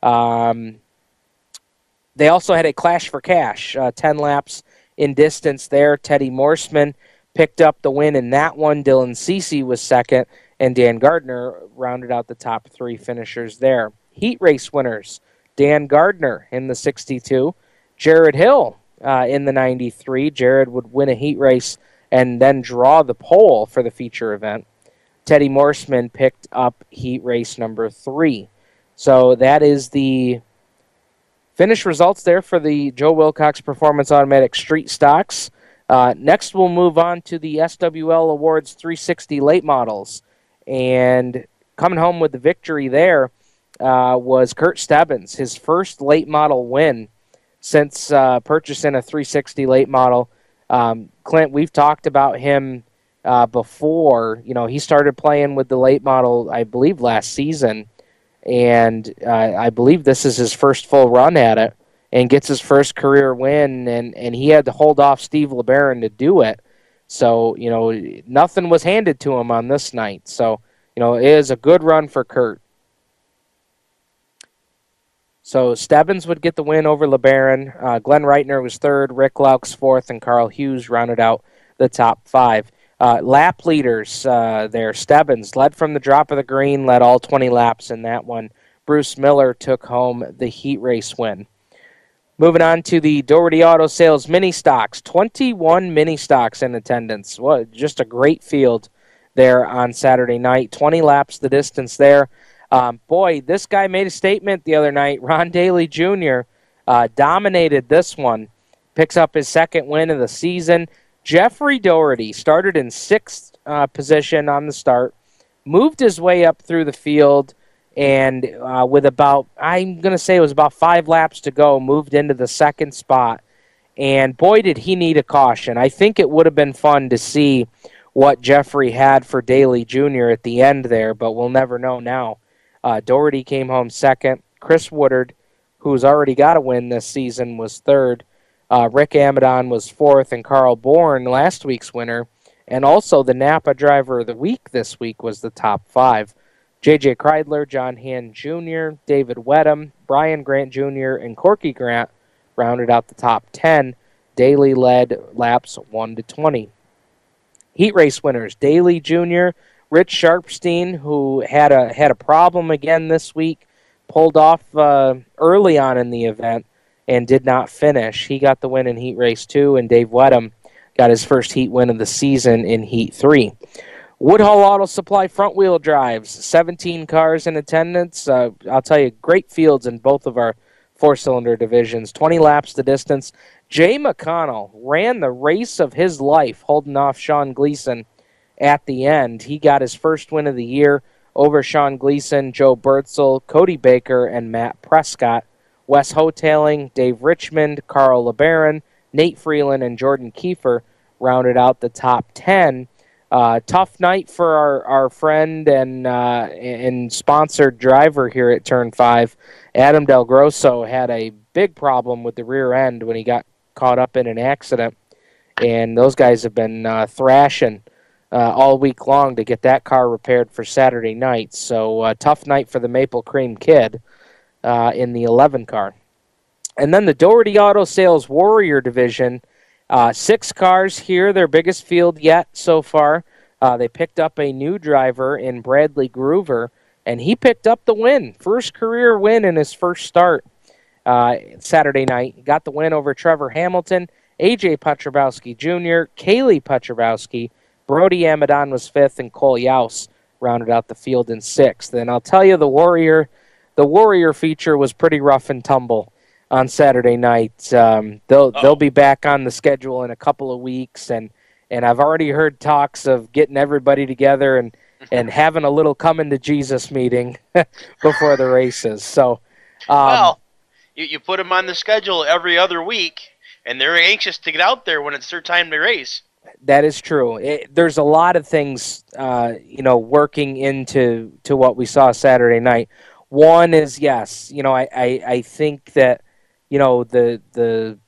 Um, they also had a clash for cash, uh, 10 laps in distance there. Teddy Morseman picked up the win in that one. Dylan Cece was second, and Dan Gardner rounded out the top three finishers there. Heat race winners Dan Gardner in the 62, Jared Hill uh, in the 93. Jared would win a heat race and then draw the pole for the feature event. Teddy Morseman picked up heat race number three. So that is the Finish results there for the Joe Wilcox Performance Automatic Street Stocks. Uh, next, we'll move on to the SWL Awards 360 late models. And coming home with the victory there uh, was Kurt Stebbins, his first late model win since uh, purchasing a 360 late model. Um, Clint, we've talked about him uh, before. You know, he started playing with the late model, I believe, last season and uh, I believe this is his first full run at it, and gets his first career win, and and he had to hold off Steve LeBaron to do it. So you know nothing was handed to him on this night. So you know it is a good run for Kurt. So Stebbins would get the win over LeBaron. Uh, Glenn Reitner was third, Rick Laux fourth, and Carl Hughes rounded out the top five. Uh, lap leaders uh, there. Stebbins led from the drop of the green, led all 20 laps in that one. Bruce Miller took home the heat race win. Moving on to the Doherty Auto Sales mini stocks. 21 mini stocks in attendance. What just a great field there on Saturday night. 20 laps the distance there. Um, boy, this guy made a statement the other night. Ron Daly Jr. Uh, dominated this one. Picks up his second win of the season. Jeffrey Doherty started in sixth uh, position on the start, moved his way up through the field, and uh, with about, I'm going to say it was about five laps to go, moved into the second spot. And boy, did he need a caution. I think it would have been fun to see what Jeffrey had for Daly Jr. at the end there, but we'll never know now. Uh, Doherty came home second. Chris Woodard, who's already got a win this season, was third. Uh, Rick Amadon was fourth, and Carl Bourne, last week's winner, and also the Napa Driver of the Week this week was the top five. J.J. Kreidler, John Hand Jr., David Wedham, Brian Grant Jr., and Corky Grant rounded out the top 10. Daly led laps 1 to 20. Heat race winners Daly Jr., Rich Sharpstein, who had a had a problem again this week, pulled off uh, early on in the event and did not finish. He got the win in Heat Race 2, and Dave Wedham got his first Heat win of the season in Heat 3. Woodhull Auto Supply front wheel drives, 17 cars in attendance. Uh, I'll tell you, great fields in both of our four cylinder divisions, 20 laps the distance. Jay McConnell ran the race of his life, holding off Sean Gleason at the end. He got his first win of the year over Sean Gleason, Joe Bertzel, Cody Baker, and Matt Prescott. Wes Hoteling, Dave Richmond, Carl LeBaron, Nate Freeland, and Jordan Kiefer rounded out the top 10. Uh, tough night for our, our friend and uh, and sponsored driver here at Turn 5. Adam Del Grosso had a big problem with the rear end when he got caught up in an accident. And those guys have been uh, thrashing uh, all week long to get that car repaired for Saturday night. So, uh, tough night for the Maple Cream Kid uh, in the 11 car. And then the Doherty Auto Sales Warrior division Uh, six cars here, their biggest field yet so far. Uh, they picked up a new driver in Bradley Groover, and he picked up the win. First career win in his first start uh, Saturday night. Got the win over Trevor Hamilton, AJ Petrobowski Jr., Kaylee Petrobowski, Brody Amadon was fifth, and Cole Yaus rounded out the field in sixth. And I'll tell you, the Warrior, the Warrior feature was pretty rough and tumble on Saturday night. Um, they'll Oh. they'll be back on the schedule in a couple of weeks, and and I've already heard talks of getting everybody together and and having a little coming to Jesus meeting before the races. So, um, well, you, you put them on the schedule every other week, and they're anxious to get out there when it's their time to race. That is true. It, there's a lot of things, uh, you know, working into to what we saw Saturday night. One is yes, you know, I, I, I think that, you know, the the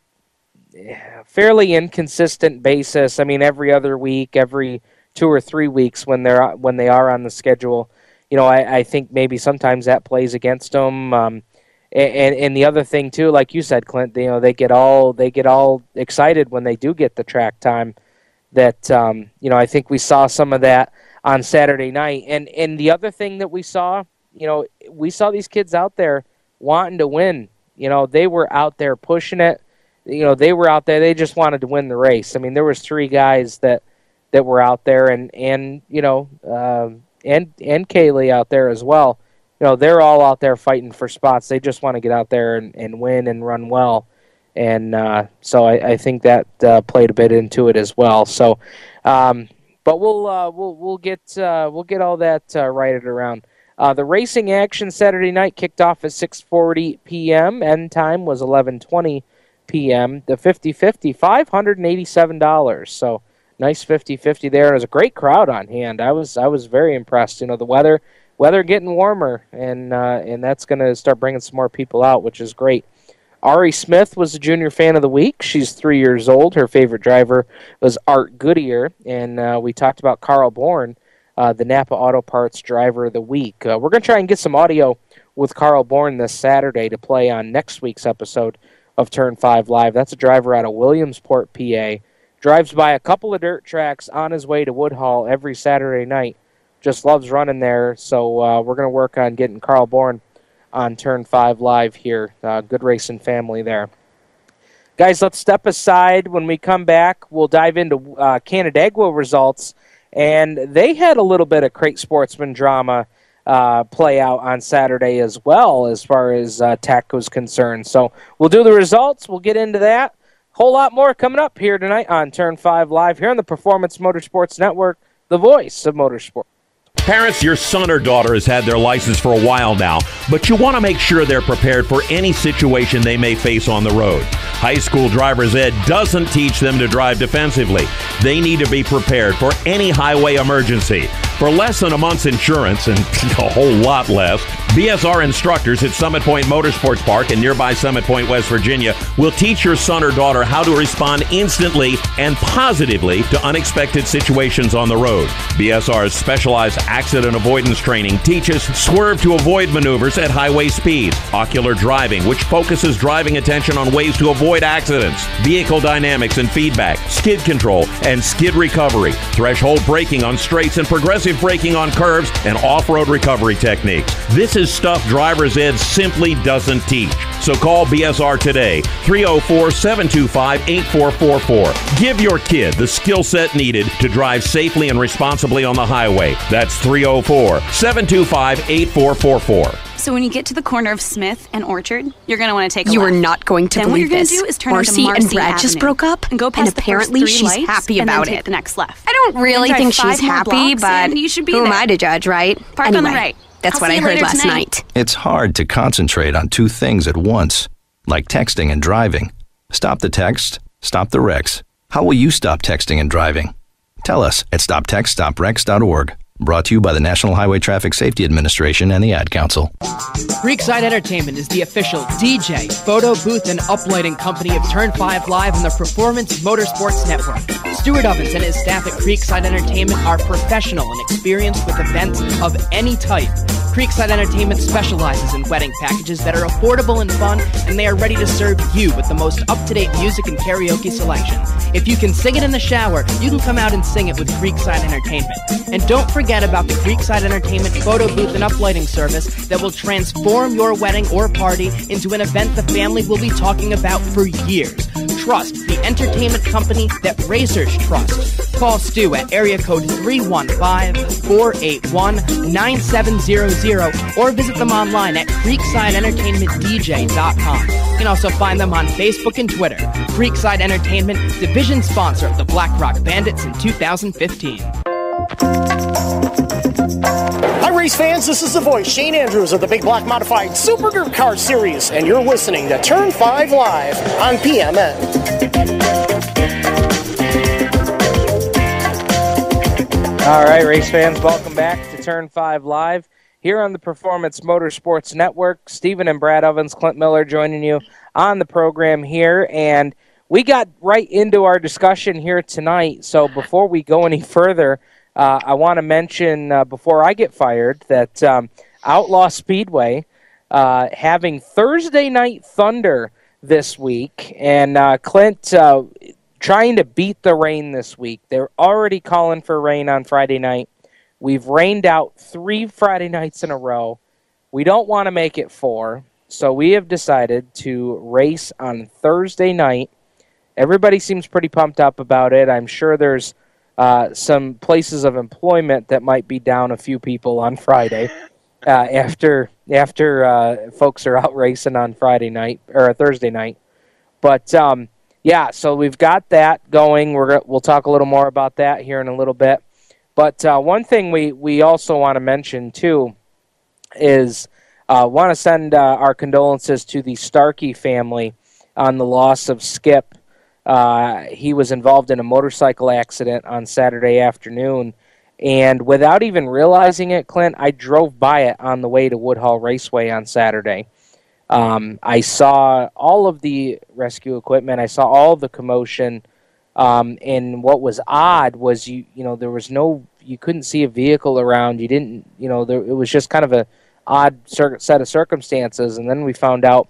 fairly inconsistent basis. I mean, every other week, every two or three weeks when they're when they are on the schedule, you know, I, I think maybe sometimes that plays against them. Um, and and the other thing too, like you said, Clint, you know, they get all they get all excited when they do get the track time that um, you know I think we saw some of that on Saturday night. And and the other thing that we saw, you know, we saw these kids out there wanting to win. You know, they were out there pushing it. You know, they were out there. They just wanted to win the race. I mean, there was three guys that that were out there, and and you know, um, and and Kaylee out there as well. You know, they're all out there fighting for spots. They just want to get out there and, and win and run well and uh, so I, I think that uh, played a bit into it as well. So, um, but we'll uh, we'll we'll get uh, we'll get all that uh, righted around. Uh, the racing action Saturday night kicked off at 6:40 p.m. End time was 11:20 p.m. The 50-50, $587. So nice 50-50 there. It was a great crowd on hand. I was I was very impressed. You know the weather weather getting warmer and and that's going to start bringing some more people out, which is great. Ari Smith was the junior fan of the week. She's three years old. Her favorite driver was Art Goodyear, and uh, we talked about Carl Bourne, uh, the Napa Auto Parts driver of the week. Uh, we're going to try and get some audio with Carl Bourne this Saturday to play on next week's episode of Turn 5 Live. That's a driver out of Williamsport, PA. Drives by a couple of dirt tracks on his way to Woodhull every Saturday night. Just loves running there. So uh, we're going to work on getting Carl Bourne on Turn 5 Live here. Uh, good racing family there. Guys, let's step aside. When we come back, we'll dive into uh, Canandaigua results. And they had a little bit of crate sportsman drama uh, play out on Saturday as well, as far as uh, Tech was concerned. So we'll do the results. We'll get into that. Whole lot more coming up here tonight on Turn 5 Live here on the Performance Motorsports Network, the voice of motorsport. Parents, your son or daughter has had their license for a while now, but you want to make sure they're prepared for any situation they may face on the road. High school driver's ed doesn't teach them to drive defensively. They need to be prepared for any highway emergency. For less than a month's insurance, and a whole lot less, BSR instructors at Summit Point Motorsports Park in nearby Summit Point, West Virginia, will teach your son or daughter how to respond instantly and positively to unexpected situations on the road. BSR's specialized accident avoidance training teaches swerve to avoid maneuvers at highway speed, ocular driving, which focuses driving attention on ways to avoid accidents, vehicle dynamics and feedback, skid control, and skid recovery, threshold braking on straights and progressive braking on curves, and off road recovery techniques. This is stuff driver's ed simply doesn't teach. So call BSR today, 304 725 8444. Give your kid the skill set needed to drive safely and responsibly on the highway. That's 304 725 8444. So when you get to the corner of Smith and Orchard, you're going to want to take a You are not going to then believe what you're this. gonna do is turn Marcy onto and Marcy Brad just broke up, and go and past the apparently first three she's lights, happy and then about take it. the next left. I don't really think she's happy, but you should be who am. I to judge, right? Park on the right. That's I'll what I heard last tonight. night. It's hard to concentrate on two things at once, like texting and driving. Stop the text, stop the wrecks. How will you stop texting and driving? Tell us at stoptextstopwrecks.org. Brought to you by the National Highway Traffic Safety Administration and the Ad Council. Creekside Entertainment is the official DJ, photo booth, and uplighting company of Turn 5 Live and the Performance Motorsports Network. Stuart Ovens and his staff at Creekside Entertainment are professional and experienced with events of any type. Creekside Entertainment specializes in wedding packages that are affordable and fun, and they are ready to serve you with the most up to date music and karaoke selection. If you can sing it in the shower, you can come out and sing it with Creekside Entertainment. And don't forget about the Creekside Entertainment photo booth and uplighting service that will transform your wedding or party into an event the family will be talking about for years. Trust the entertainment company that racers trust. Call Stu at area code 315-481-9700 or visit them online at creeksideentertainmentdj.com. You can also find them on Facebook and Twitter. Creekside Entertainment, division sponsor of the Black Rock Bandits in 2015. Hi, race fans. This is the voice, Shane Andrews of the Big Block Modified Super Dirt Car Series, and you're listening to Turn 5 Live on PMN. All right, race fans, welcome back to Turn 5 Live here on the Performance Motorsports Network. Stephen and Brad Ovens, Clint Miller joining you on the program here. And we got right into our discussion here tonight. So before we go any further, uh, I want to mention uh, before I get fired that um, Outlaw Speedway uh, having Thursday Night Thunder this week. And uh, Clint, uh, trying to beat the rain this week. They're already calling for rain on Friday night. We've rained out three Friday nights in a row. We don't want to make it four, so we have decided to race on Thursday night. Everybody seems pretty pumped up about it. I'm sure there's uh, some places of employment that might be down a few people on Friday uh, after after uh, folks are out racing on Friday night or Thursday night. But um, yeah, so we've got that going. We're we'll talk a little more about that here in a little bit. But uh, one thing we we also want to mention too is uh, want to send uh, our condolences to the Starkey family on the loss of Skip. Uh, he was involved in a motorcycle accident on Saturday afternoon, and without even realizing it, Clint, I drove by it on the way to Woodhull Raceway on Saturday. Um, I saw all of the rescue equipment. I saw all the commotion. Um, and what was odd was you you know there was no you couldn't see a vehicle around. You didn't you know there it was just kind of a odd set of circumstances. And then we found out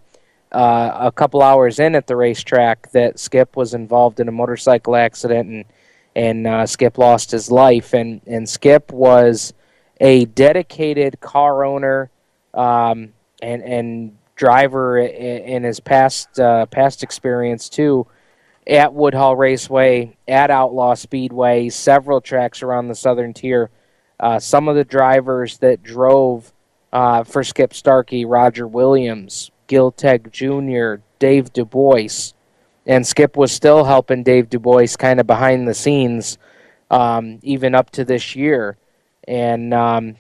uh, a couple hours in at the racetrack that Skip was involved in a motorcycle accident and and uh, Skip lost his life. And and Skip was a dedicated car owner um, and and driver in, his past uh, past experience too at Woodhull Raceway, at Outlaw Speedway, several tracks around the Southern Tier. Uh, some of the drivers that drove uh, for Skip Starkey, Roger Williams, Gil Teg Jr., Dave Du Bois, and Skip was still helping Dave Du Bois kind of behind the scenes, um, even up to this year. And um,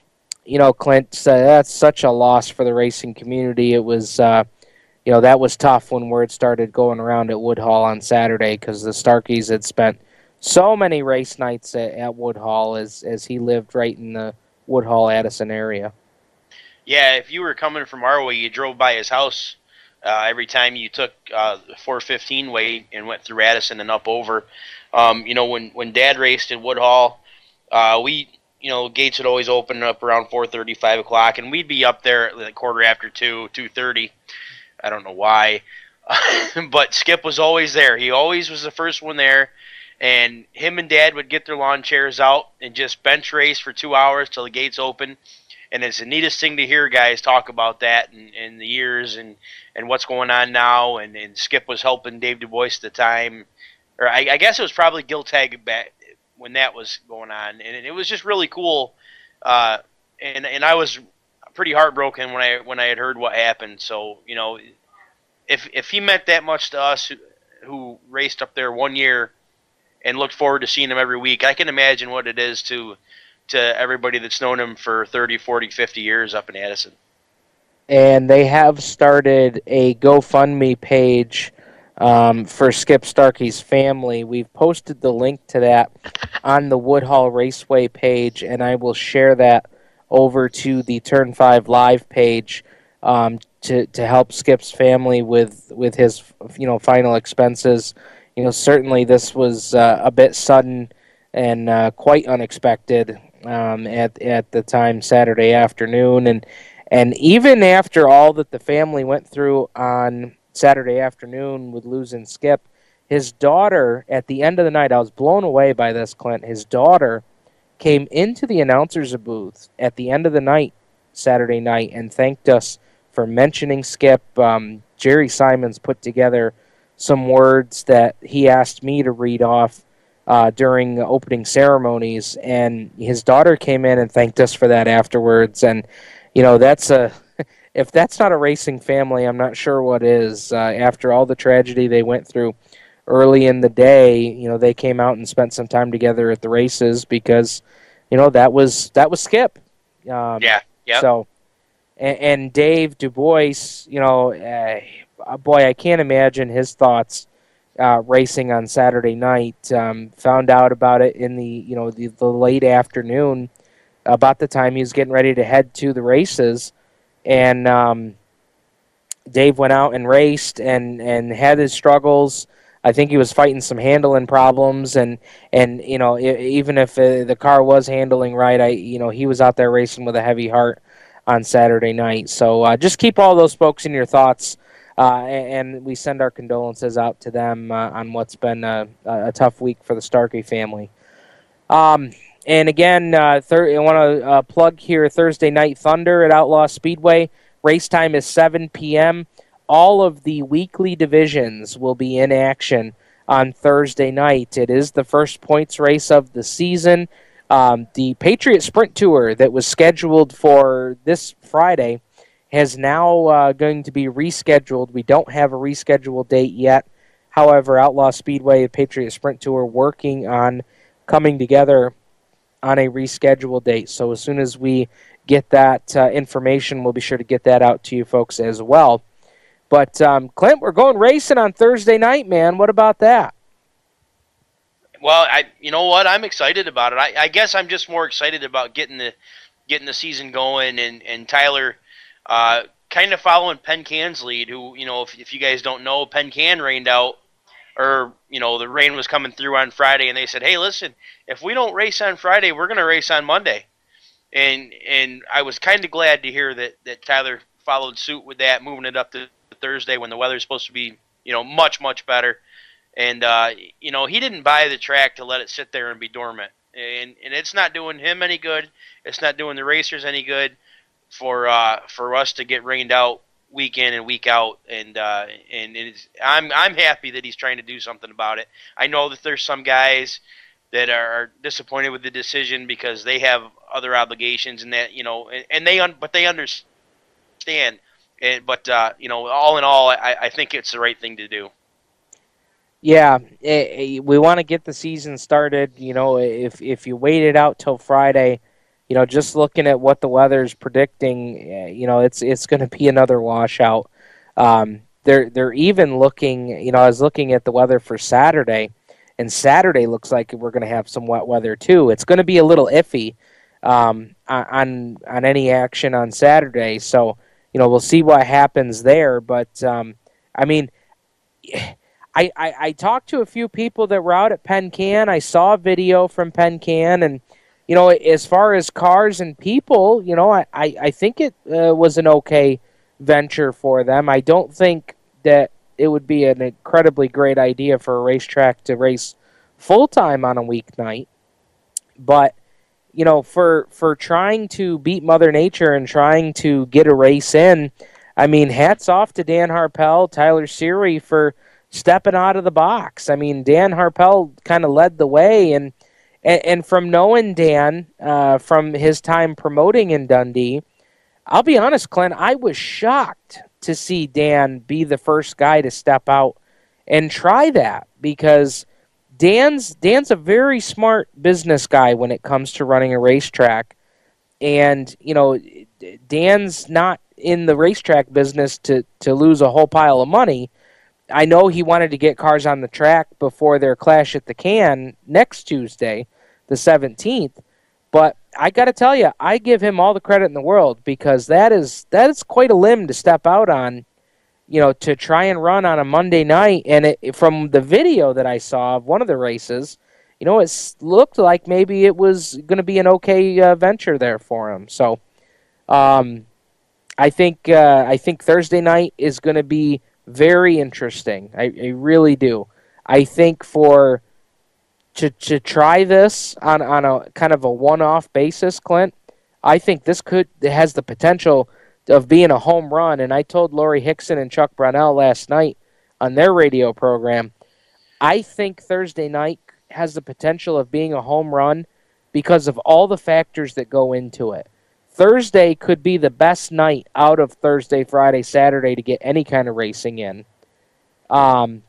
you know, Clint said that's such a loss for the racing community. It was, uh, you know, that was tough when word started going around at Woodhull on Saturday because the Starkeys had spent so many race nights at, at Woodhull as as he lived right in the Woodhull Addison area. Yeah, if you were coming from our way, you drove by his house uh, every time you took uh, 415 way and went through Addison and up over. Um, you know, when when Dad raced at Woodhull, uh, we you know, gates would always open up around 4:30, 5 o'clock, and we'd be up there at like quarter after two, 2:30. I don't know why, but Skip was always there. He always was the first one there, and him and Dad would get their lawn chairs out and just bench race for two hours till the gates open. And it's the neatest thing to hear guys talk about that and, and the years and, and what's going on now. And, and Skip was helping Dave Du Bois at the time, or I, I guess it was probably Gil Tag back when that was going on, and it was just really cool. Uh, and and I was pretty heartbroken when I when I had heard what happened. So you know, if if he meant that much to us who, who raced up there one year and looked forward to seeing him every week, I can imagine what it is to to everybody that's known him for 30, 40, 50 years up in Addison. And they have started a GoFundMe page um, for Skip Starkey's family. We've posted the link to that on the Woodhull Raceway page, and I will share that over to the Turn Five Live page um, to to help Skip's family with with his you know final expenses. You know, certainly this was uh, a bit sudden and uh, quite unexpected um, at at the time Saturday afternoon, and and even after all that the family went through on Saturday afternoon with losing Skip, his daughter at the end of the night, I was blown away by this, Clint. His daughter came into the announcer's booth at the end of the night, Saturday night, and thanked us for mentioning Skip. Um, Jerry Simons put together some words that he asked me to read off uh, during opening ceremonies, and his daughter came in and thanked us for that afterwards. And you know, that's a if that's not a racing family, I'm not sure what is. Uh, after all the tragedy they went through early in the day, you know, they came out and spent some time together at the races because, you know, that was that was Skip. Um, yeah. Yeah. So, and, and, Dave Du Bois, you know, uh, boy, I can't imagine his thoughts uh, racing on Saturday night. Um, found out about it in the you know the, the late afternoon, about the time he was getting ready to head to the races, and um, Dave went out and raced and and had his struggles. I think he was fighting some handling problems, and and you know even if uh, the car was handling right, I you know he was out there racing with a heavy heart on Saturday night. So uh, just keep all those folks in your thoughts, uh, and, we send our condolences out to them uh, on what's been a, a, tough week for the Starkey family. Um, and again, uh, I want to uh, plug here Thursday Night Thunder at Outlaw Speedway. Race time is 7 p.m all of the weekly divisions will be in action on Thursday night. It is the first points race of the season. Um, the Patriot Sprint Tour that was scheduled for this Friday has now uh, going to be rescheduled. We don't have a rescheduled date yet. However, Outlaw Speedway and Patriot Sprint Tour working on coming together on a rescheduled date. So as soon as we get that uh, information, we'll be sure to get that out to you folks as well. But um, Clint, we're going racing on Thursday night, man. What about that? Well, I you know what I'm excited about it. I, I guess I'm just more excited about getting the getting the season going and and Tyler uh, kind of following Penn Can's lead. Who you know if if you guys don't know, Penn Can rained out or you know the rain was coming through on Friday, and they said, "Hey, listen, if we don't race on Friday, we're going to race on Monday." And and I was kind of glad to hear that that Tyler followed suit with that, moving it up to Thursday when the weather's supposed to be, you know, much much better. And uh, you know, he didn't buy the track to let it sit there and be dormant. And and it's not doing him any good. It's not doing the racers any good for uh, for us to get rained out week in and week out. And uh, and I'm I'm happy that he's trying to do something about it. I know that there's some guys that are disappointed with the decision because they have other obligations and that you know and, and they un- but they understand and, but uh, you know, all in all, I, I think it's the right thing to do. Yeah, it, it, we want to get the season started. You know, if if you wait it out till Friday, you know, just looking at what the weather's predicting, eh, you know, it's it's going to be another washout. Um, they're they're even looking. You know, I was looking at the weather for Saturday, and Saturday looks like we're going to have some wet weather too. It's going to be a little iffy um, on on any action on Saturday. So you know, we'll see what happens there. But um, I mean, I, I, I talked to a few people that were out at Penn Can. I saw a video from Penn Can, and you know, as far as cars and people, you know, I, I, I think it uh, was an okay venture for them. I don't think that it would be an incredibly great idea for a racetrack to race full time on a weeknight, but you know, for for trying to beat Mother Nature and trying to get a race in, I mean, hats off to Dan Harpel, Tyler Seary for stepping out of the box. I mean, Dan Harpel kind of led the way, and and, and from knowing Dan uh, from his time promoting in Dundee, I'll be honest, Clint, I was shocked to see Dan be the first guy to step out and try that because Dan's Dan's a very smart business guy when it comes to running a racetrack, and you know, Dan's not in the racetrack business to to lose a whole pile of money. I know he wanted to get cars on the track before their clash at the can next Tuesday, the 17th. But I got to tell you, I give him all the credit in the world because that is that is quite a limb to step out on, you know, to try and run on a Monday night. And it, from the video that I saw of one of the races, you know, it looked like maybe it was going to be an okay uh, venture there for him. So, um, I think uh, I think Thursday night is going to be very interesting. I, I really do. I think for to to try this on on a kind of a one off basis, Clint. I think this could it has the potential of being a home run. And I told Laurie Hickson and Chuck Brownell last night on their radio program. I think Thursday night has the potential of being a home run because of all the factors that go into it. Thursday could be the best night out of Thursday, Friday, Saturday to get any kind of racing in. Um,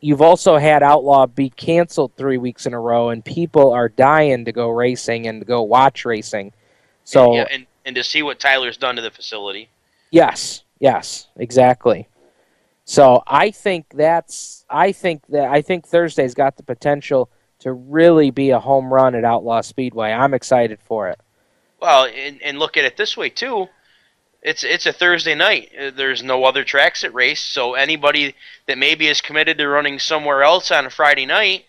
you've also had Outlaw be canceled three weeks in a row, and people are dying to go racing and to go watch racing. So yeah, and, and to see what Tyler's done to the facility. Yes, yes, exactly. So I think that's I think that I think Thursday's got the potential to really be a home run at Outlaw Speedway. I'm excited for it. Well, and, and look at it this way too. It's it's a Thursday night. Uh, there's no other tracks at race, so anybody that maybe is committed to running somewhere else on a Friday night,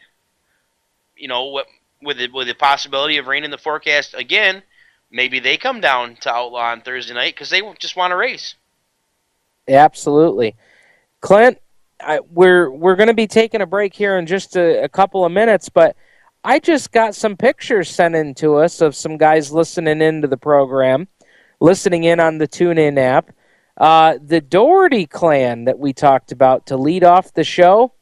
you know, with the, with the possibility of rain in the forecast again, maybe they come down to Outlaw on Thursday night because they just want to race. Absolutely, Clint. I, we're we're going to be taking a break here in just a, a couple of minutes, but I just got some pictures sent in to us of some guys listening into the program listening in on the TuneIn app. Uh, the Doherty clan that we talked about to lead off the show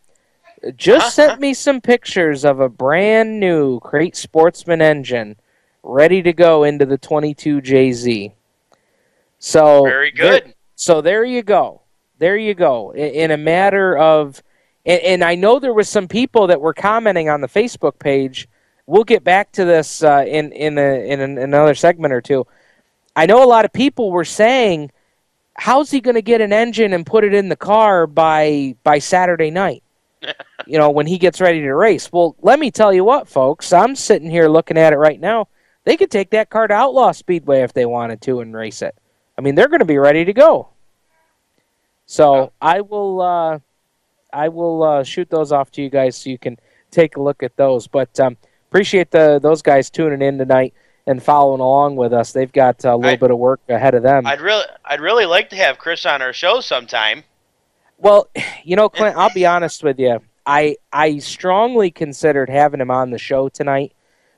just uh-huh. sent me some pictures of a brand new Crate Sportsman engine ready to go into the 22JZ. So very good. There, so there you go. There you go. In a matter of, and, and, I know there was some people that were commenting on the Facebook page. We'll get back to this uh, in in, a, in another segment or two. I know a lot of people were saying, "How's he going to get an engine and put it in the car by by Saturday night?" you know, when he gets ready to race. Well, let me tell you what, folks. I'm sitting here looking at it right now. They could take that car to Outlaw Speedway if they wanted to and race it. I mean, they're going to be ready to go. So I will, uh, I will uh, shoot those off to you guys so you can take a look at those. But um, appreciate the those guys tuning in tonight and following along with us. They've got a little I, bit of work ahead of them. I'd really, I'd really like to have Chris on our show sometime. Well, you know, Clint, I'll be honest with you. I I strongly considered having him on the show tonight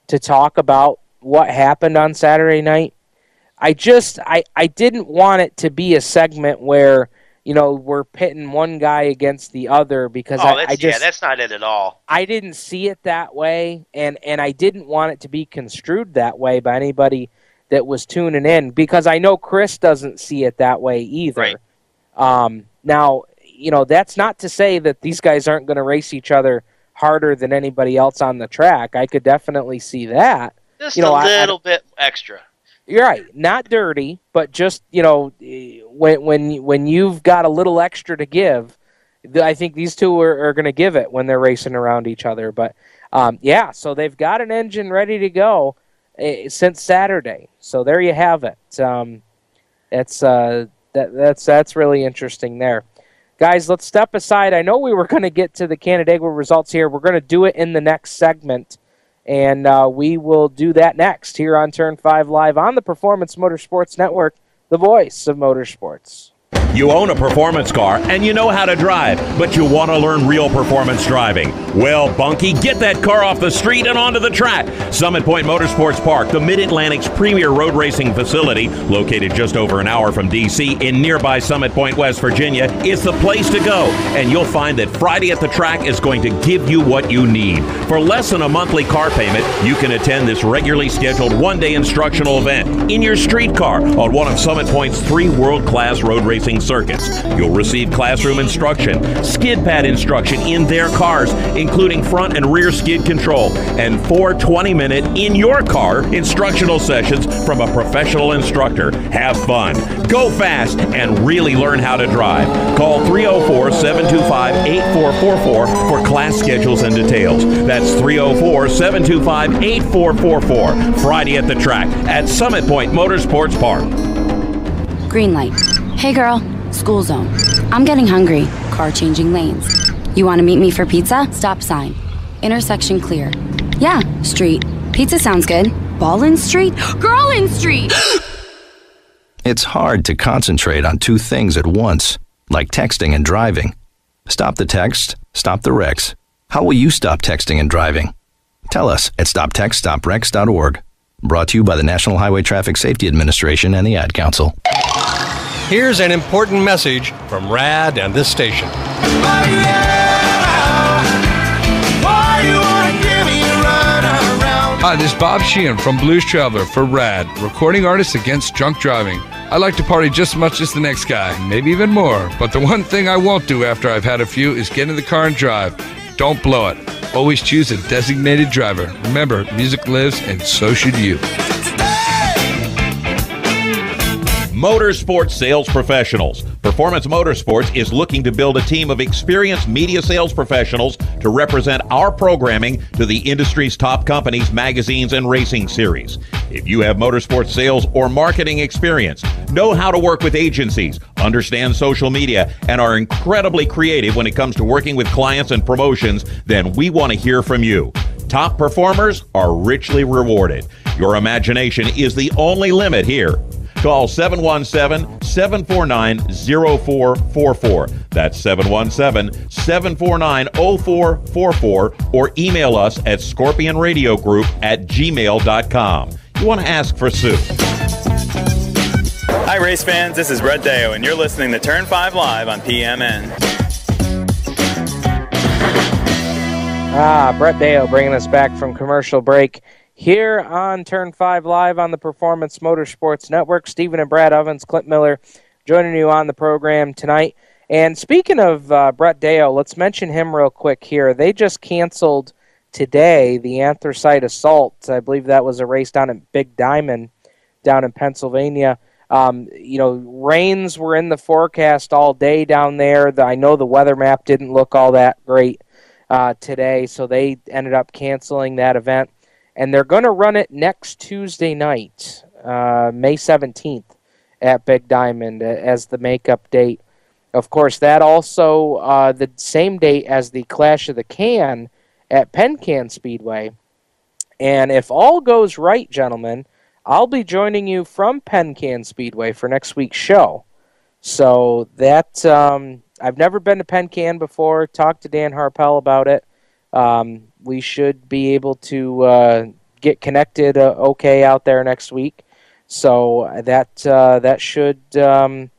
to talk about what happened on Saturday night. I just I I didn't want it to be a segment where you know, we're pitting one guy against the other because oh, I, I, just yeah, that's not it at all. I didn't see it that way, and and I didn't want it to be construed that way by anybody that was tuning in because I know Chris doesn't see it that way either. Right. Um, now, you know, that's not to say that these guys aren't going to race each other harder than anybody else on the track. I could definitely see that. Just you know, a little I, bit extra. You're right, not dirty, but just you know, when when when you've got a little extra to give, I think these two are, are going to give it when they're racing around each other. But um, yeah, so they've got an engine ready to go uh, since Saturday. So there you have it. Um, it's uh, that that's that's really interesting there. Guys, let's step aside. I know we were going to get to the Canandaigua results here. We're going to do it in the next segment. And uh, we will do that next here on Turn 5 Live on the Performance Motorsports Network, the voice of motorsports. You own a performance car and you know how to drive, but you want to learn real performance driving. Well, Bunky, get that car off the street and onto the track. Summit Point Motorsports Park, the Mid Atlantic's premier road racing facility, located just over an hour from D.C. in nearby Summit Point, West Virginia, is the place to go. And you'll find that Friday at the track is going to give you what you need. For less than a monthly car payment, you can attend this regularly scheduled one day instructional event in your street car on one of Summit Point's three world class road racing racing circuits. You'll receive classroom instruction, skid pad instruction in their cars, including front and rear skid control, and four 20 minute in your car instructional sessions from a professional instructor. Have fun, go fast, and really learn how to drive. Call 304 725 8444 for class schedules and details. That's 304 725 8444. Friday at the track at Summit Point Motorsports Park. Green light. Hey girl, school zone. I'm getting hungry. Car changing lanes. You want to meet me for pizza? Stop sign. Intersection clear. Yeah, street. Pizza sounds good. Ballin Street? Girlin Street! It's hard to concentrate on two things at once, like texting and driving. Stop the text, stop the wrecks. How will you stop texting and driving? Tell us at stoptextstopwrecks.org. Brought to you by the National Highway Traffic Safety Administration and the Ad Council. Here's an important message from RAD and this station. Hi, this is Bob Sheehan from Blues Traveler for RAD, recording artists against drunk driving. I like to party just as much as the next guy, maybe even more. But the one thing I won't do after I've had a few is get in the car and drive. Don't blow it. Always choose a designated driver. Remember, music lives, and so should you. Motorsports Sales Professionals. Performance Motorsports is looking to build a team of experienced media sales professionals to represent our programming to the industry's top companies, magazines, and racing series. If you have motorsports sales or marketing experience, know how to work with agencies, understand social media, and are incredibly creative when it comes to working with clients and promotions, then we want to hear from you. Top performers are richly rewarded. Your imagination is the only limit here. Call 717 749 0444. That's 717 749 0444 or email us at scorpionradiogroup at gmail.com. You want to ask for Sue. Hi, race fans. This is Brett Deyo, and you're listening to Turn 5 Live on PMN. Ah, Brett Deyo bringing us back from commercial break here on Turn 5 Live on the Performance Motorsports Network. Stephen and Brad Ovens, Clint Miller joining you on the program tonight. And speaking of uh, Brett Deyo, let's mention him real quick here. They just canceled today the Anthracite Assault. I believe that was a race down at Big Diamond down in Pennsylvania. Um, you know, rains were in the forecast all day down there. The, I know the weather map didn't look all that great uh, today, so they ended up canceling that event. And they're going to run it next Tuesday night, uh, May 17th, at Big Diamond as the makeup date. Of course, that also uh, the same date as the Clash of the Can at Penn Can Speedway. And if all goes right, gentlemen, I'll be joining you from Penn Can Speedway for next week's show. So that um, I've never been to Penn Can before. Talked to Dan Harpel about it. Um, we should be able to uh, get connected uh, okay out there next week. So that uh, that should um,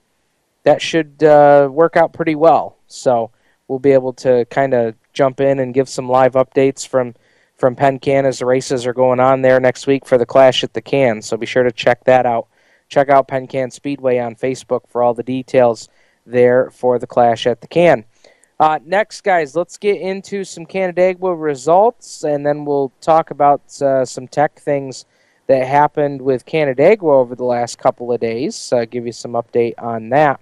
that should uh, work out pretty well. So we'll be able to kind of jump in and give some live updates from from Penn Can as the races are going on there next week for the Clash at the Can. So be sure to check that out. Check out Penn Can Speedway on Facebook for all the details there for the Clash at the Can. Uh, next, guys, let's get into some Canandaigua results, and then we'll talk about uh, some tech things that happened with Canandaigua over the last couple of days. Uh, give you some update on that.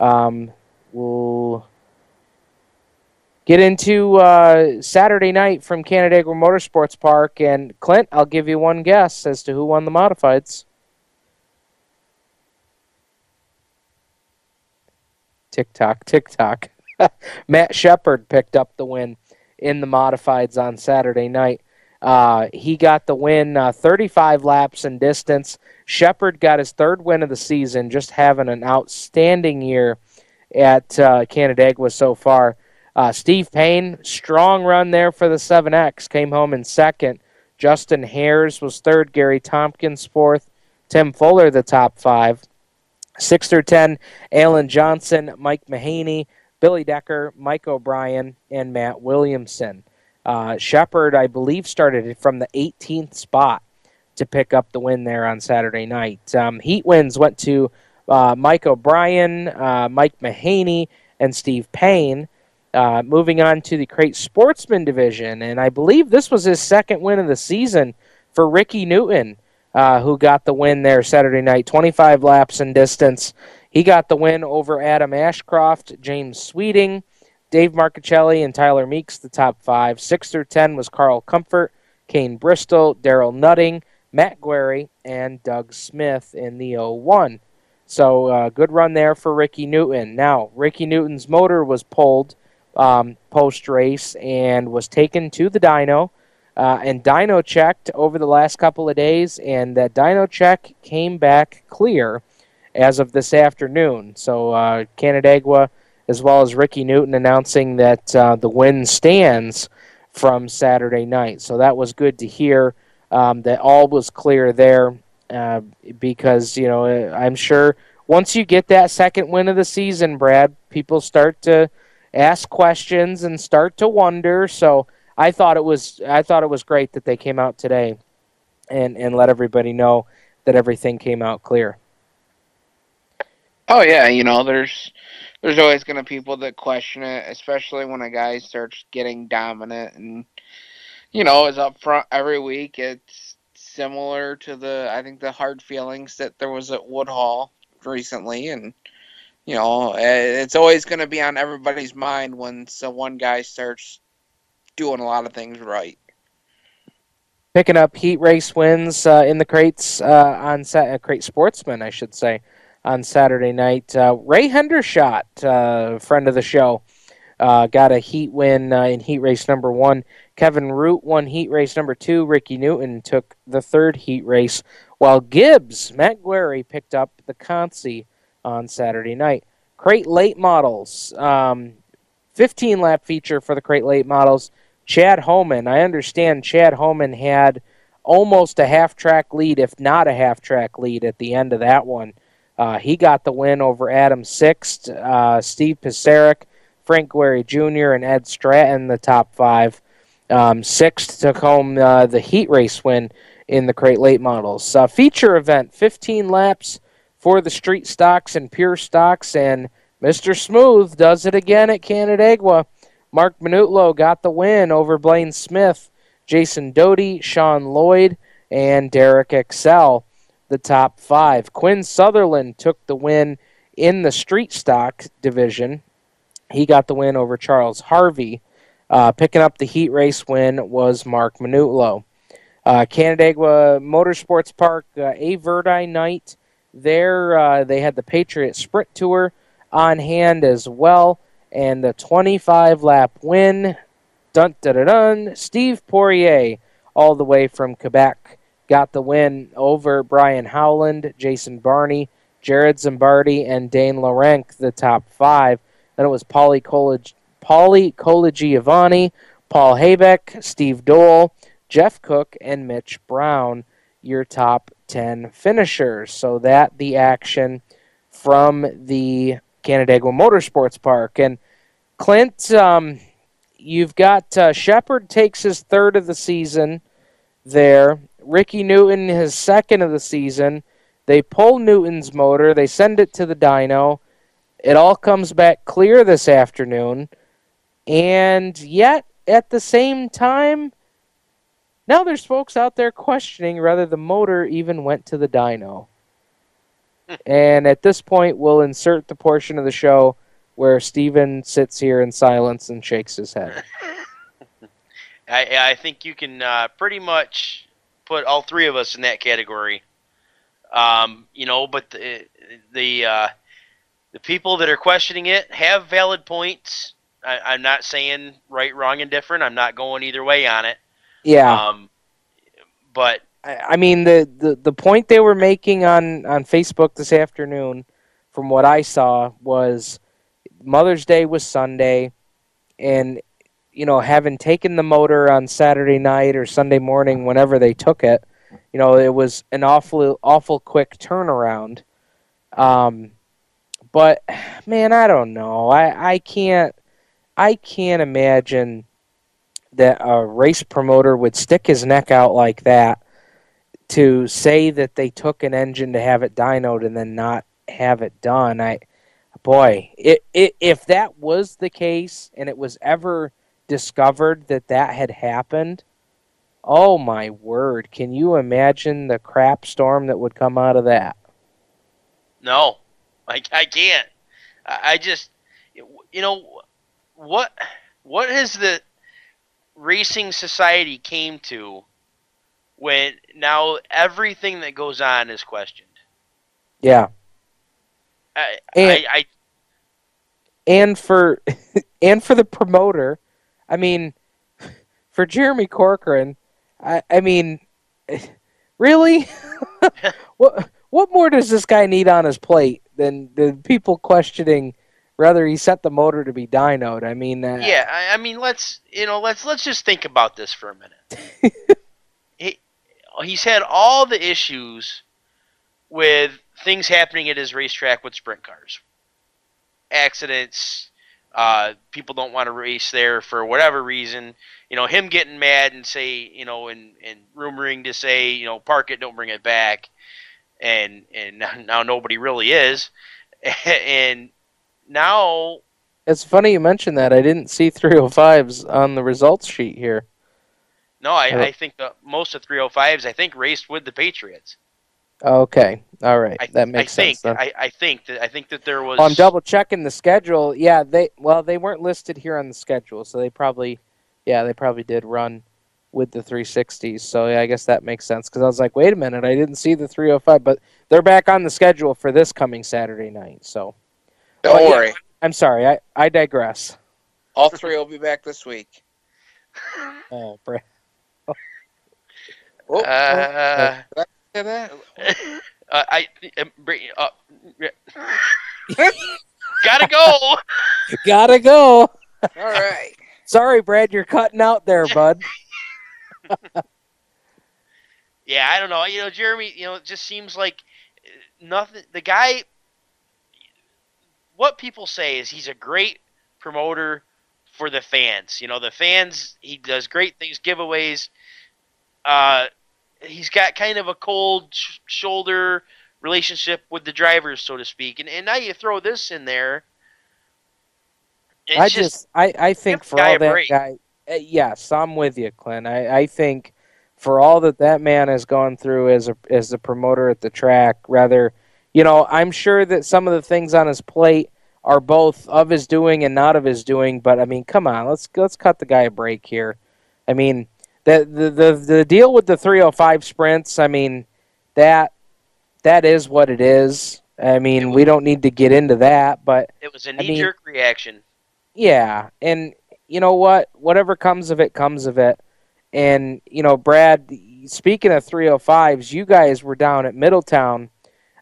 Um, we'll get into uh, Saturday night from Canandaigua Motorsports Park, and Clint, I'll give you one guess as to who won the modifieds. Tick tock, tick tock. Matt Shepard picked up the win in the modifieds on Saturday night. Uh, he got the win, uh, 35 laps in distance. Shepard got his third win of the season, just having an outstanding year at uh, Canandaigua so far. Uh, Steve Paine, strong run there for the 7X, came home in second. Justin Haers was third. Gary Tompkins fourth. Tim Fuller the top five. Six through ten, Alan Johnson, Mike Mahaney, Billy Decker, Mike O'Brien, and Matt Williamson. Uh, Shepard, I believe, started from the 18th spot to pick up the win there on Saturday night. Um, heat wins went to uh, Mike O'Brien, uh, Mike Mahaney, and Steve Paine. Uh, moving on to the Crate Sportsman division, and I believe this was his second win of the season for Ricky Newton, uh, who got the win there Saturday night, 25 laps in distance. He got the win over Adam Ashcroft, James Sweeting, Dave Marchicelli, and Tyler Meeks, the top five. Six through 10 was Carl Comfort, Kane Bristol, Daryl Nutting, Matt Guerry, and Doug Smith in the 01. So uh, good run there for Ricky Newton. Now, Ricky Newton's motor was pulled um, post race and was taken to the dyno uh, and dyno checked over the last couple of days, and that dyno check came back clear as of this afternoon. So uh, Canandaigua, as well as Ricky Newton, announcing that uh, the win stands from Saturday night. So that was good to hear um, that all was clear there. Uh, because you know I'm sure once you get that second win of the season, Brad, people start to ask questions and start to wonder. So I thought it was I thought it was great that they came out today and and let everybody know that everything came out clear. Oh yeah, you know, there's there's always gonna be people that question it, especially when a guy starts getting dominant and you know is up front every week. It's similar to the I think the hard feelings that there was at Woodhull recently, and you know it's always gonna be on everybody's mind when so one guy starts doing a lot of things right. Picking up heat race wins uh, in the crates uh, on set, uh, crate sportsman, I should say, on Saturday night. Uh, Ray Hendershot, uh, friend of the show, uh, got a heat win in heat race number one. Kevin Root won heat race number two. Ricky Newton took the third heat race, while Gibbs, Matt Guerry, picked up the Consi on Saturday night. Crate late models, um, 15 lap feature for the crate late models. Chad Homan. I understand Chad Homan had almost a half track lead, if not a half track lead, at the end of that one. Uh, he got the win over Adam Sixt, uh, Steve Pisaric, Frank Guerry Jr., and Ed Stratton, the top five. Um, Sixt took home uh, the heat race win in the crate late models. Uh, feature event 15 laps for the street stocks and pure stocks, and Mr. Smooth does it again at Canandaigua. Mark Minutlo got the win over Blaine Smith, Jason Doty, Sean Lloyd, and Derek Excel, the top five. Quinn Sutherland took the win in the street stock division. He got the win over Charles Harvey. Uh, picking up the heat race win was Mark Minutlo. Uh, Canandaigua Motorsports Park, uh, A Verdi night. There, uh, they had the Patriot Sprint Tour on hand as well and the 25 lap win. Dun dun dun dun. Steve Poirier, all the way from Quebec, got the win over Brian Howland, Jason Barney, Jared Zimbardi, and Dane Larenk, the top five. Then it was Paulie College, Colagiovanni, Paul Haybeck, Steve Dole, Jeff Cook, and Mitch Brown, your top 10 finishers. So that the action from the Canandaigua Motorsports Park. And Clint, um, you've got uh, Shepard takes his third of the season there. Ricky Newton his second of the season. They pull Newton's motor. They send it to the dyno. It all comes back clear this afternoon. And yet, at the same time, now there's folks out there questioning whether the motor even went to the dyno and at this point, we'll insert the portion of the show where Steven sits here in silence and shakes his head. I, I think you can uh, pretty much put all three of us in that category. Um, you know, but the the, uh, the people that are questioning it have valid points. I, am not saying right, wrong, and different. I'm not going either way on it. Yeah. Um, but I mean the, the the point they were making on on Facebook this afternoon, from what I saw, was Mother's Day was Sunday, and you know having taken the motor on Saturday night or Sunday morning, whenever they took it, you know it was an awful awful quick turnaround. Um, but man, I don't know. I I can't I can't imagine that a race promoter would stick his neck out like that to say that they took an engine to have it dynoed and then not have it done. I, boy, it, it, if that was the case and it was ever discovered that that had happened, oh my word! Can you imagine the crap storm that would come out of that? No, I, I can't. I, I just, you know, what what has the racing society came to when now everything that goes on is questioned. Yeah, I, And- I, I and for and for the promoter, I mean, for Jeremy Corcoran, I, I mean, really, what what more does this guy need on his plate than the people questioning whether he set the motor to be dynoed? I mean, uh, yeah, I, I mean, let's you know, let's let's just think about this for a minute. he he's had all the issues with things happening at his racetrack with sprint cars, accidents. Uh, people don't want to race there for whatever reason. You know, him getting mad and say, you know, and and rumoring to say, you know, park it, don't bring it back, and and now, nobody really is, and now It's funny you mentioned that. I didn't see 305s on the results sheet here. No, I. I think the most of 305s I think raced with the Patriots. Okay, all right, I, that makes I think sense. I, I think that I think that there was Oh, I'm double checking the schedule. Yeah, they well they weren't listed here on the schedule, so they probably, yeah, they probably did run with the 360s. So yeah, I guess that makes sense because I was like, wait a minute, I didn't see the 305, but they're back on the schedule for this coming Saturday night. So Don't But, yeah, worry. I'm sorry, I I digress. All three will be back this week. Oh, Brad. Oh, Uh, did I say that? uh, I um, bring uh, gotta go. Gotta go. All right. Sorry, Brad, you're cutting out there, bud. Yeah, I don't know. You know, Jeremy. You know, it just seems like uh, nothing. The guy. What people say is he's a great promoter for the fans. You know, the fans. He does great things, giveaways. Uh, he's got kind of a cold sh- shoulder relationship with the drivers, so to speak. And and now you throw this in there. It's I just, I, I think for all that break. guy, uh, yes, I'm with you, Clint. I, I think for all that that man has gone through as a as a promoter at the track, rather, you know, I'm sure that some of the things on his plate are both of his doing and not of his doing. But I mean, come on, let's let's cut the guy a break here. I mean, the the the, the deal with the 305 sprints. I mean, that that is what it is. I mean, we don't need to get into that, but It was a knee mean- jerk reaction. yeah, and you know what? Whatever comes of it, comes of it. And you know, Brad. Speaking of 305s, you guys were down at Middletown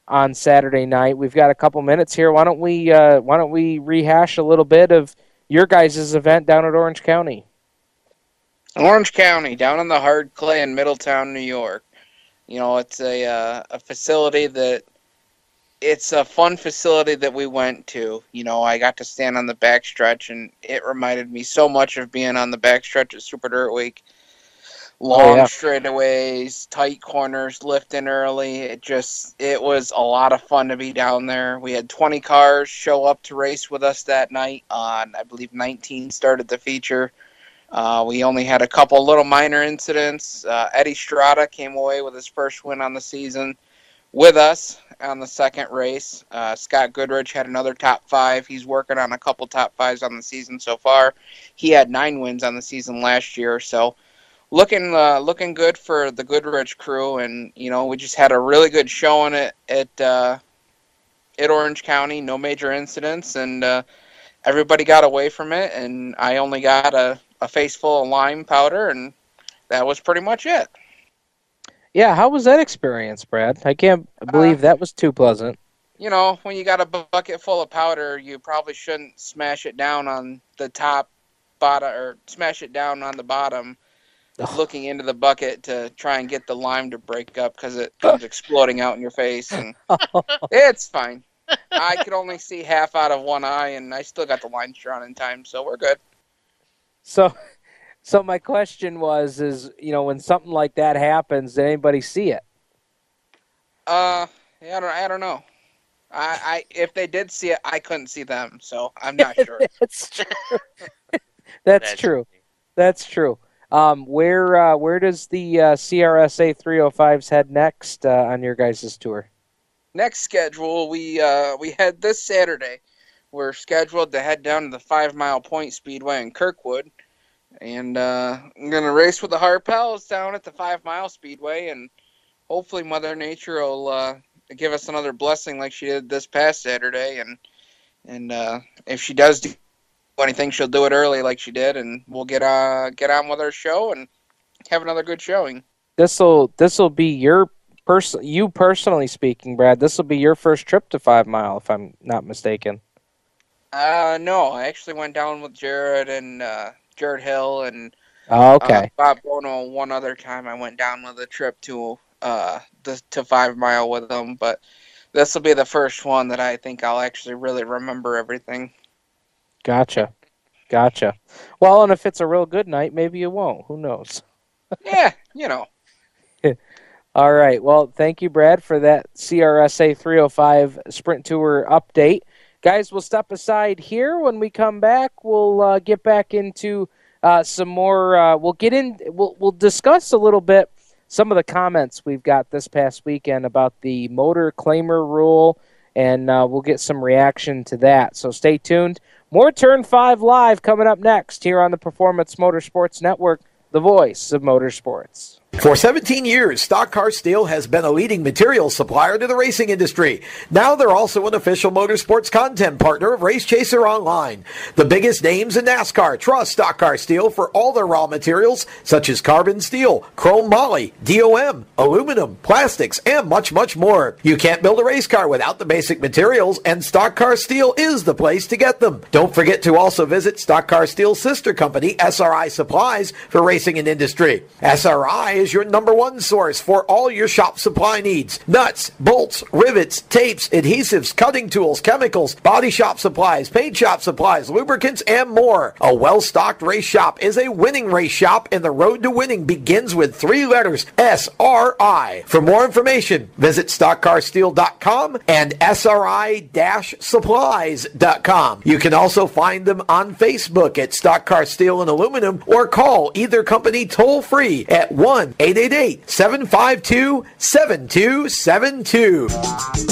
on Saturday night. We've got a couple minutes here. Why don't we? Uh, why don't we rehash a little bit of your guys' event down at Orange County? Orange County, down in the hard clay in Middletown, New York. You know, it's a uh, a facility that it's a fun facility that we went to. You know, I got to stand on the backstretch, and it reminded me so much of being on the backstretch at Super Dirt Week. Long Oh, yeah. straightaways, tight corners, lifting early. It just it was a lot of fun to be down there. We had 20 cars show up to race with us that night. On I believe 19 started the feature. Uh, we only had a couple little minor incidents. Uh, Eddie Strada came away with his first win on the season with us on the second race. Uh, Scott Goodrich had another top five. He's working on a couple top fives on the season so far. He had nine wins on the season last year, so looking uh, looking good for the Goodrich crew. And you know, we just had a really good showing at at uh, at Orange County. No major incidents, and uh, everybody got away from it. And I only got a a face full of lime powder, and that was pretty much it. Yeah, how was that experience, Brad? I can't believe uh, that was too pleasant. You know, when you got a bucket full of powder, you probably shouldn't smash it down on the top, bottom, or smash it down on the bottom, looking into the bucket to try and get the lime to break up because it comes exploding out in your face, and oh. it's fine. I could only see half out of one eye, and I still got the lines drawn in time, so we're good. So, so my question was, is you know, when something like that happens, did anybody see it? Uh, yeah, I don't, I don't know. I, I if they did see it, I couldn't see them, so I'm not sure. That's true. That's, true. That's true. Um, where uh, where does the uh, CRSA 305s head next uh, on your guys' tour? Next schedule, we uh, we head this Saturday. We're scheduled to head down to the Five Mile Point Speedway in Kirkwood, and uh, I'm gonna race with the Harpels down at the Five Mile Speedway, and hopefully Mother Nature will uh, give us another blessing like she did this past Saturday, and and uh, if she does do anything, she'll do it early like she did, and we'll get uh get on with our show and have another good showing. This'll this'll be your person you personally speaking, Brad. This will be your first trip to Five Mile, if I'm not mistaken. Uh, no, I actually went down with Jared and uh, Jared Hill and Oh, okay. uh, Bob Bono. One other time, I went down with a trip to uh the, to Five Mile with them, but this will be the first one that I think I'll actually really remember everything. Gotcha. Gotcha. Well, and if it's a real good night, maybe you won't. Who knows? yeah, you know. All right. Well, thank you, Brad, for that CRSA 305 Sprint Tour update. Guys, we'll step aside here. When we come back, we'll uh, get back into uh, some more. Uh, we'll get in. We'll we'll discuss a little bit some of the comments we've got this past weekend about the motor claimer rule, and uh, we'll get some reaction to that. So stay tuned. More Turn Five Live coming up next here on the Performance Motorsports Network, the voice of motorsports. For 17 years, Stock Car Steel has been a leading materials supplier to the racing industry. Now they're also an official motorsports content partner of Race Chaser Online. The biggest names in NASCAR trust Stock Car Steel for all their raw materials, such as carbon steel, chrome moly, DOM, aluminum, plastics, and much, much more. You can't build a race car without the basic materials, and Stock Car Steel is the place to get them. Don't forget to also visit Stock Car Steel's sister company, SRI Supplies, for racing and industry. SRI is your number one source for all your shop supply needs. Nuts, bolts, rivets, tapes, adhesives, cutting tools, chemicals, body shop supplies, paint shop supplies, lubricants, and more. A well-stocked race shop is a winning race shop and the road to winning begins with three letters, SRI. For more information, visit stockcarsteel.com and SRI-supplies.com. You can also find them on Facebook at Stock Car Steel and Aluminum or call either company toll free at 1 888 752 7272.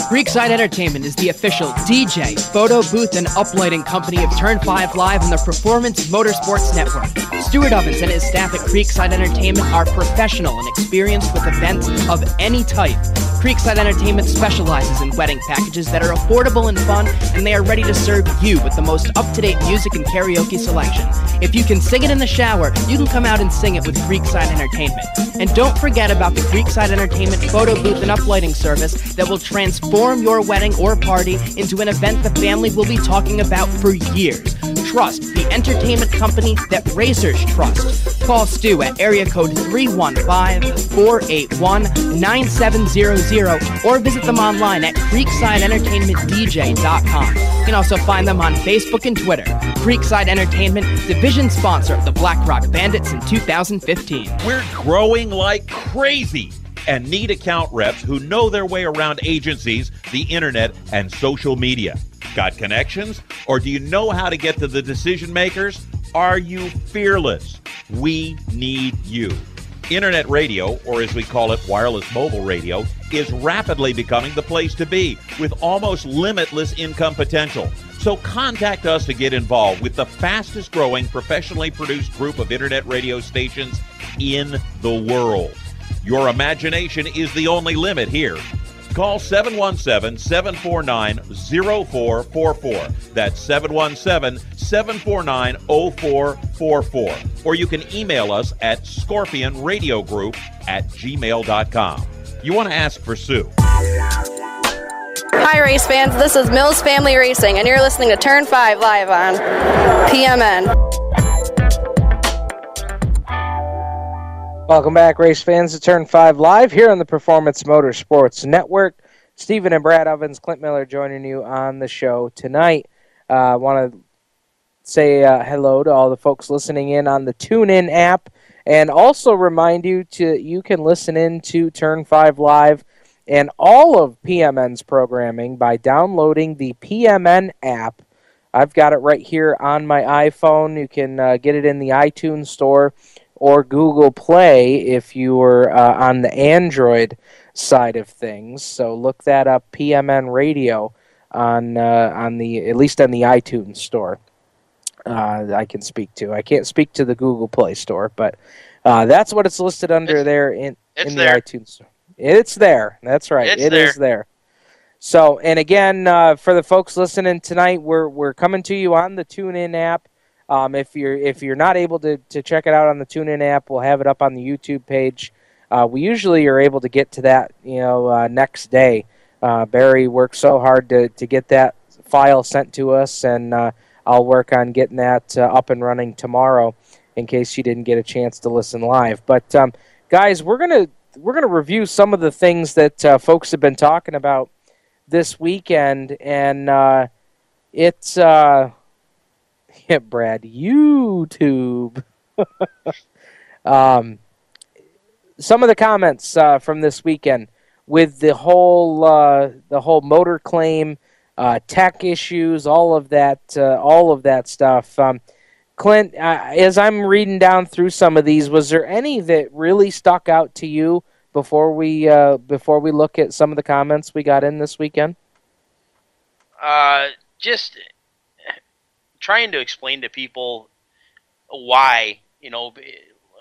Creekside Entertainment is the official DJ, photo booth, and uplighting company of Turn 5 Live and the Performance Motorsports Network. Stuart Ovens and his staff at Creekside Entertainment are professional and experienced with events of any type. Creekside Entertainment specializes in wedding packages that are affordable and fun, and they are ready to serve you with the most up to date music and karaoke selection. If you can sing it in the shower, you can come out and sing it with Creekside Entertainment. And don't forget about the Creekside Entertainment photo booth and uplighting service that will transform your wedding or party into an event the family will be talking about for years. Trust the entertainment company that racers trust. Call Stu at area code 315-481-9700 or visit them online at creeksideentertainmentdj.com. You can also find them on Facebook and Twitter. Creekside Entertainment, division sponsor of the Black Rock Bandits in 2015. We're growing like crazy and need account reps who know their way around agencies, the internet, and social media. Got connections? Or do you know how to get to the decision makers? Are you fearless? We need you. Internet radio, or as we call it, wireless mobile radio, is rapidly becoming the place to be with almost limitless income potential. So contact us to get involved with the fastest growing professionally produced group of internet radio stations in the world. Your imagination is the only limit here. Call 717 749 0444. That's 717 749 0444. Or you can email us at scorpionradiogroup at gmail.com. You want to ask for Sue. Hi, race fans. This is Mills Family Racing, and you're listening to Turn 5 live on PMN. Welcome back, race fans, to Turn 5 Live here on the Performance Motorsports Network. Stephen and Brad Evans, Clint Miller joining you on the show tonight. I uh, want to say uh, hello to all the folks listening in on the TuneIn app and also remind you to you can listen in to Turn 5 Live and all of PMN's programming by downloading the PMN app. I've got it right here on my iPhone. You can uh, get it in the iTunes Store or Google Play if you were uh, on the Android side of things. So look that up, PMN Radio, on uh, on the at least on the iTunes Store. Uh, I can speak to. I can't speak to the Google Play Store, but uh, that's what it's listed under there in in the there. iTunes Store. It's there. That's right. It's It is there. there. So, and again, uh, for the folks listening tonight, we're we're coming to you on the TuneIn app. Um, if you're if you're not able to, to check it out on the TuneIn app, we'll have it up on the YouTube page. Uh, we usually are able to get to that, you know, uh, next day. Uh, Barry worked so hard to, to get that file sent to us, and uh, I'll work on getting that uh, up and running tomorrow, in case you didn't get a chance to listen live. But um, guys, we're gonna we're gonna review some of the things that uh, folks have been talking about this weekend, and it's yeah, Brad, YouTube. um, some of the comments uh, from this weekend with the whole uh, the whole motor claim, uh, tech issues, all of that, uh, all of that stuff. Um, Clint, as I'm reading down through some of these, was there any that really stuck out to you before we uh, before we look at some of the comments we got in this weekend? Uh, just trying to explain to people why, you know,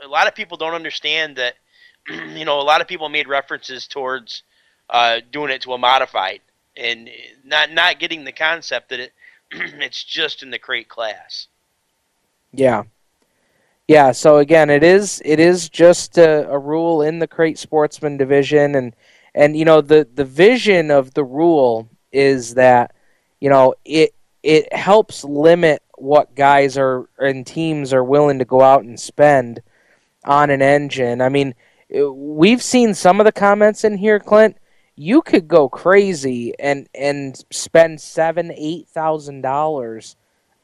a lot of people don't understand that, you know, a lot of people made references towards uh, doing it to a modified and not not getting the concept that it it's just in the crate class. Yeah. Yeah, so again, it is it is just a, a rule in the crate sportsman division and and you know the the vision of the rule is that you know it it helps limit what guys are and teams are willing to go out and spend on an engine. I mean, we've seen some of the comments in here, Clint. You could go crazy and and spend seven, eight thousand dollars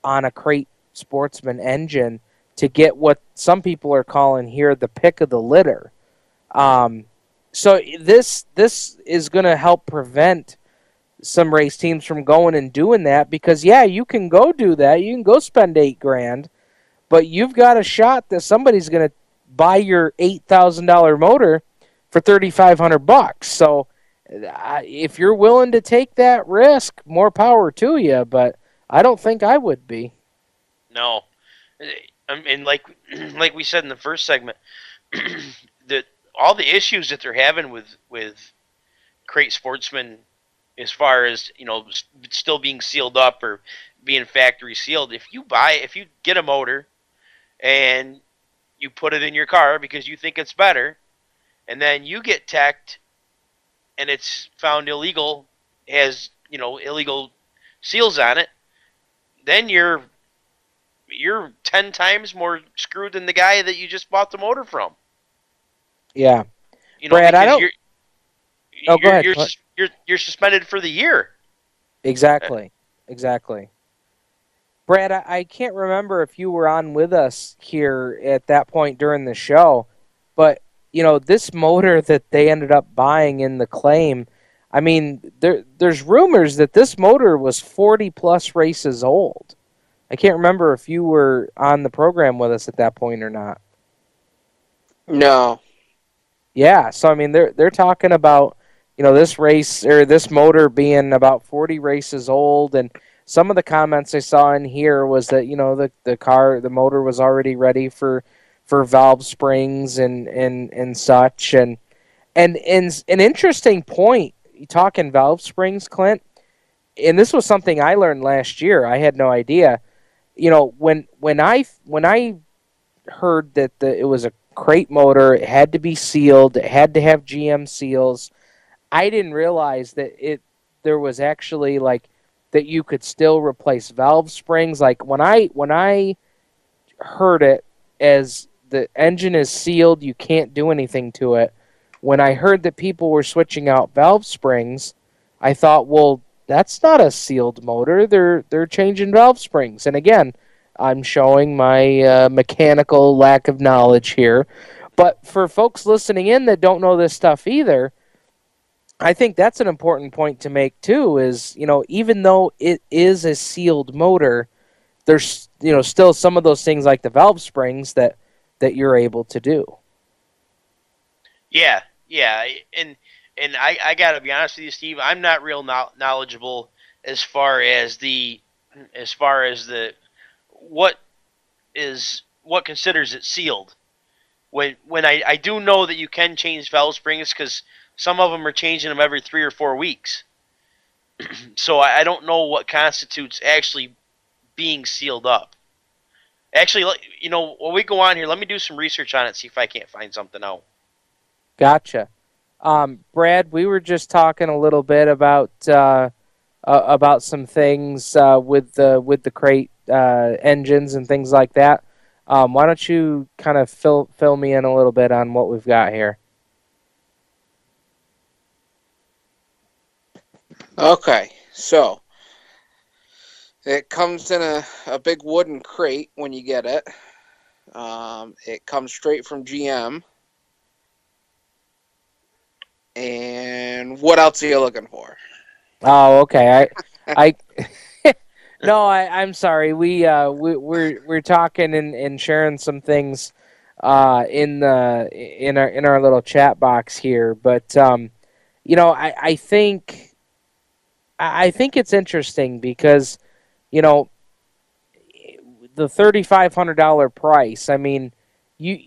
on a crate sportsman engine to get what some people are calling here the pick of the litter. Um, so this this is going to help prevent some race teams from going and doing that because yeah, you can go do that. You can go spend eight grand, but you've got a shot that somebody's going to buy your eight thousand dollar motor for thirty five hundred bucks. So uh, if you're willing to take that risk, more power to you. But I don't think I would be. No, Um, and like like we said in the first segment, that all the issues that they're having with with crate sportsmen, as far as you know, s- still being sealed up or being factory sealed. If you buy, if you get a motor, and you put it in your car because you think it's better, and then you get teched, and it's found illegal, has you know illegal seals on it, then you're you're ten times more screwed than the guy that you just bought the motor from. Yeah. You know, Brad, I don't- You're, Oh, go you're, ahead. You're, Go sus- you're, you're suspended for the year. Exactly. Exactly. Brad, I, I can't remember if you were on with us here at that point during the show, but you know this motor that they ended up buying in the claim. I mean, there there's rumors that this motor was 40 plus races old. I can't remember if you were on the program with us at that point or not. No. Yeah, so I mean they're they're talking about you know this race or this motor being about 40 races old and some of the comments I saw in here was that you know the the car the motor was already ready for for valve springs and and and such and and and an interesting point you talking valve springs Clint and this was something I learned last year I had no idea you know when when I when I heard that the, it was a crate motor. It had to be sealed. It had to have GM seals. I didn't realize that it there was actually like that you could still replace valve springs. Like when I when I heard it as the engine is sealed, you can't do anything to it. When I heard that people were switching out valve springs, I thought, well, that's not a sealed motor. They're they're changing valve springs. And again, I'm showing my uh, mechanical lack of knowledge here. But for folks listening in that don't know this stuff either, I think that's an important point to make too. Is you know even though it is a sealed motor, there's you know still some of those things like the valve springs that that you're able to do. Yeah, yeah, and and I I gotta be honest with you, Steve. I'm not real no- knowledgeable as far as the as far as the what is what considers it sealed. When when I I do know that you can change valve springs because some of them are changing them every three or four weeks. so I, I don't know what constitutes actually being sealed up. Actually, you know, while we go on here, let me do some research on it, see if I can't find something out. Gotcha. Um, Brad, we were just talking a little bit about uh, uh, about some things uh, with the with the crate uh, engines and things like that. Um, why don't you kind of fill fill me in a little bit on what we've got here? Okay, so it comes in a, a big wooden crate when you get it. Um, it comes straight from GM. And what else are you looking for? Oh, okay. I, I, no, I, I'm sorry. We, uh, we, we're, we're talking and, and sharing some things, uh, in the, in our, in our little chat box here. But, um, you know, I, I think, I think it's interesting because, you know, the thirty-five hundred dollar price. I mean, you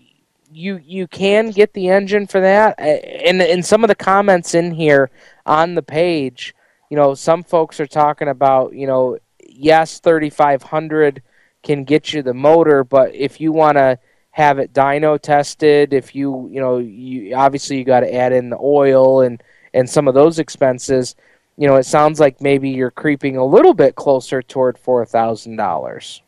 you you can get the engine for that, and and some of the comments in here on the page, you know, some folks are talking about, you know, yes, thirty-five hundred can get you the motor, but if you want to have it dyno tested, if you you know you obviously you got to add in the oil and and some of those expenses. You know, it sounds like maybe you're creeping a little bit closer toward four thousand dollars.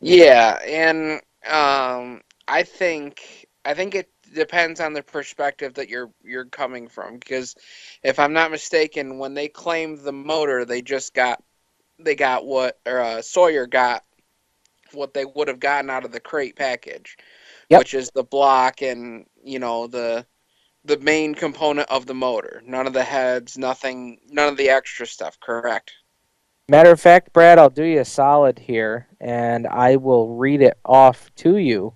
Yeah, and um, I think I think it depends on the perspective that you're you're coming from. Because if I'm not mistaken, when they claimed the motor, they just got they got what or uh, Sawyer got what they would have gotten out of the crate package, which is the block and you know the the main component of the motor. None of the heads, nothing, none of the extra stuff. Correct. Matter of fact, Brad, I'll do you a solid here, and I will read it off to you.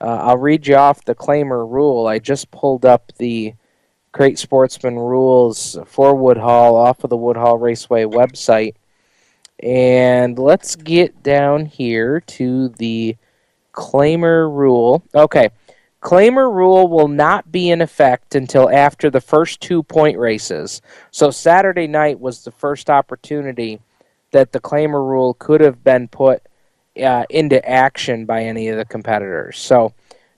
Uh, I'll read you off the claimer rule. I just pulled up the Crate Sportsman rules for Woodhull off of the Woodhull Raceway website. And let's get down here to the claimer rule. Okay. Claimer rule will not be in effect until after the first two point races. So Saturday night was the first opportunity that the claimer rule could have been put uh, into action by any of the competitors. So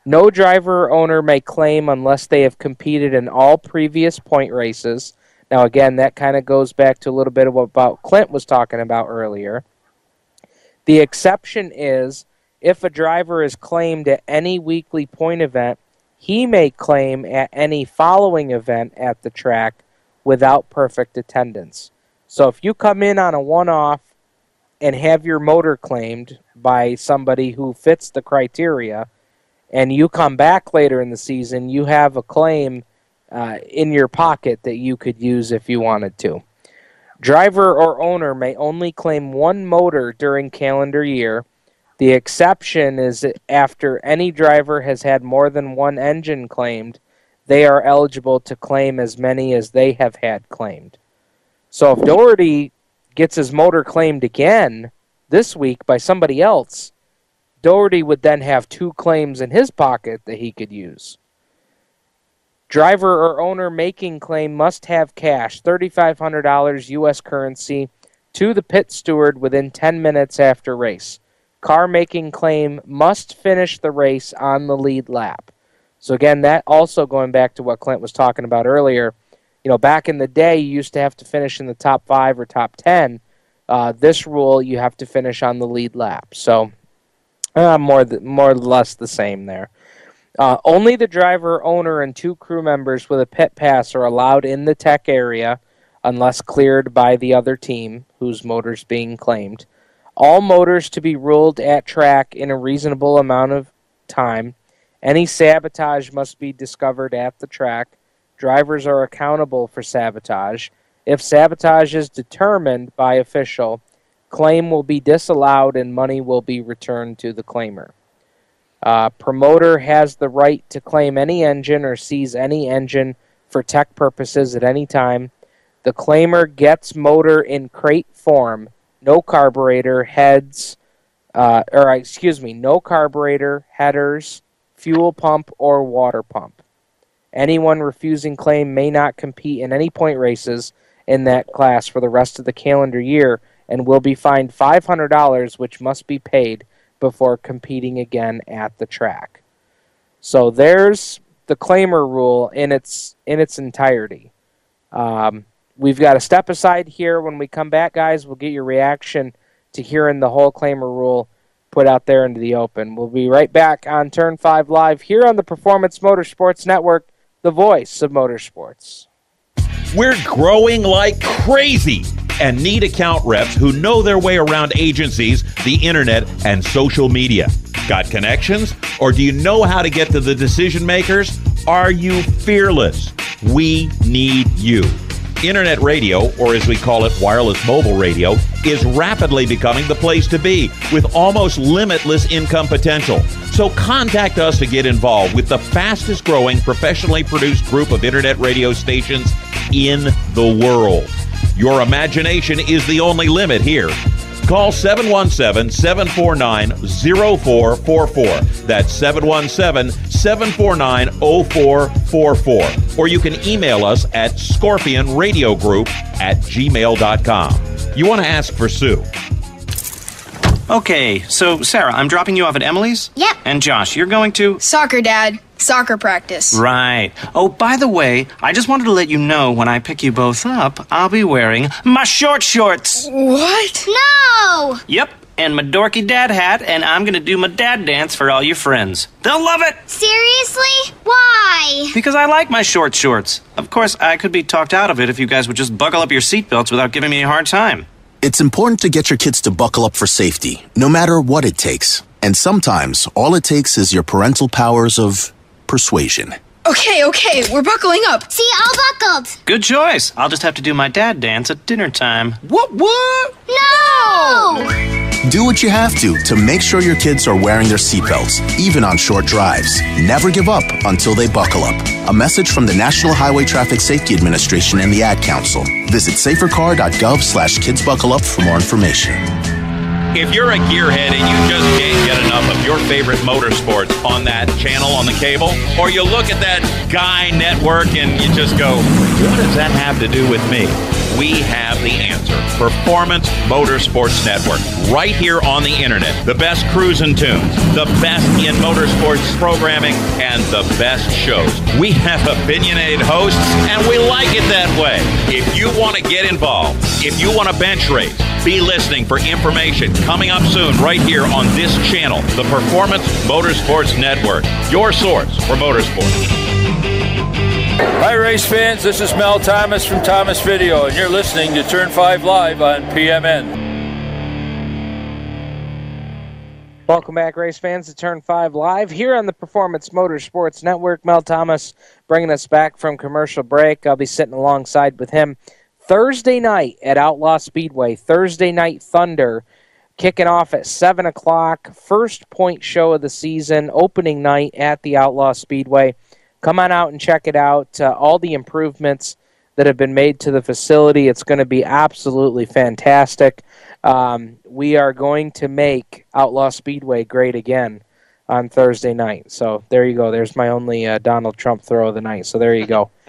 no driver or owner may claim unless they have competed in all previous point races. Now, again, that kind of goes back to a little bit of what about Clint was talking about earlier. The exception is if a driver is claimed at any weekly point event, he may claim at any following event at the track without perfect attendance. So if you come in on a one off and have your motor claimed by somebody who fits the criteria, and you come back later in the season, you have a claim uh, in your pocket that you could use if you wanted to. Driver or owner may only claim one motor during calendar year. The exception is that after any driver has had more than one engine claimed, they are eligible to claim as many as they have had claimed. So if Doherty gets his motor claimed again this week by somebody else, Doherty would then have two claims in his pocket that he could use. Driver or owner making claim must have cash, $3,500 U.S. currency, to the pit steward within 10 minutes after race. Car making claim must finish the race on the lead lap. So, again, that also going back to what Clint was talking about earlier. You know, back in the day, you used to have to finish in the top five or top 10. Uh, this rule, you have to finish on the lead lap. So, uh, more, th- more or less the same there. Uh, only the driver, owner, and two crew members with a pit pass are allowed in the tech area unless cleared by the other team whose motor's being claimed. All motors to be ruled at track in a reasonable amount of time. Any sabotage must be discovered at the track. drivers are accountable for sabotage. If sabotage is determined by official, claim will be disallowed and money will be returned to the claimer. Uh, promoter has the right to claim any engine or seize any engine for tech purposes at any time. The claimer gets motor in crate form, no carburetor, heads, uh, or excuse me, no carburetor, headers, fuel pump, or water pump. Anyone refusing claim may not compete in any point races in that class for the rest of the calendar year and will be fined $500, which must be paid before competing again at the track. So there's the claimer rule in its in its entirety. Um, we've got a step aside here. When we come back, guys, we'll get your reaction to hearing the whole claimer rule put out there into the open. We'll be right back on Turn 5 Live here on the Performance Motorsports Network, the voice of motorsports. We're growing like crazy and need account reps who know their way around agencies, the internet, and social media. Got connections? Or do you know how to get to the decision makers? Are you fearless? We need you. Internet radio, or as we call it, wireless mobile radio, is rapidly becoming the place to be with almost limitless income potential. So contact us to get involved with the fastest growing professionally produced group of internet radio stations in the world. Your imagination is the only limit here. Call 717 749 0444. That's 717 749 0444. Or you can email us at scorpionradiogroup at gmail.com. You want to ask for Sue. Okay, so Sarah, I'm dropping you off at Emily's? Yep. And Josh, you're going to? Soccer, Dad. Soccer practice. Right. Oh, by the way, I just wanted to let you know when I pick you both up, I'll be wearing my short shorts. What? No! Yep, and my dorky dad hat, and I'm gonna do my dad dance for all your friends. They'll love it! Seriously? Why? Because I like my short shorts. Of course, I could be talked out of it if you guys would just buckle up your seatbelts without giving me a hard time. It's important to get your kids to buckle up for safety, no matter what it takes. And sometimes, all it takes is your parental powers of persuasion. Okay, okay, we're buckling up. See, all buckled. Good choice. I'll just have to do my dad dance at dinner time. What, what? No! Do what you have to to make sure your kids are wearing their seatbelts, even on short drives. Never give up until they buckle up. A message from the National Highway Traffic Safety Administration and the Ad Council. Visit safercar.gov slash kidsbuckleup for more information. If you're a gearhead and you just can't get enough of your favorite motorsports on that channel on the cable, or you look at that Guy network and you just go, what does that have to do with me? We have the answer. Performance Motorsports Network. Right here on the internet. The best cruising tunes, the best in motorsports programming, and the best shows. We have opinionated hosts, and we like it that way. If you want to get involved, if you want to bench race, be listening for information coming up soon right here on this channel, the Performance Motorsports Network, your source for motorsports. Hi, race fans. This is Mel Thomas from Thomas Video, and you're listening to Turn 5 Live on PMN. Welcome back, race fans, to Turn 5 Live here on the Performance Motorsports Network. Mel Thomas bringing us back from commercial break. I'll be sitting alongside with him Thursday night at Outlaw Speedway. Thursday Night Thunder kicking off at 7 o'clock. First point show of the season, opening night at the Outlaw Speedway. Come on out and check it out. Uh, all the improvements that have been made to the facility, it's going to be absolutely fantastic. Um, we are going to make Outlaw Speedway great again on Thursday night. So there you go. There's my only uh, Donald Trump throw of the night. So there you go.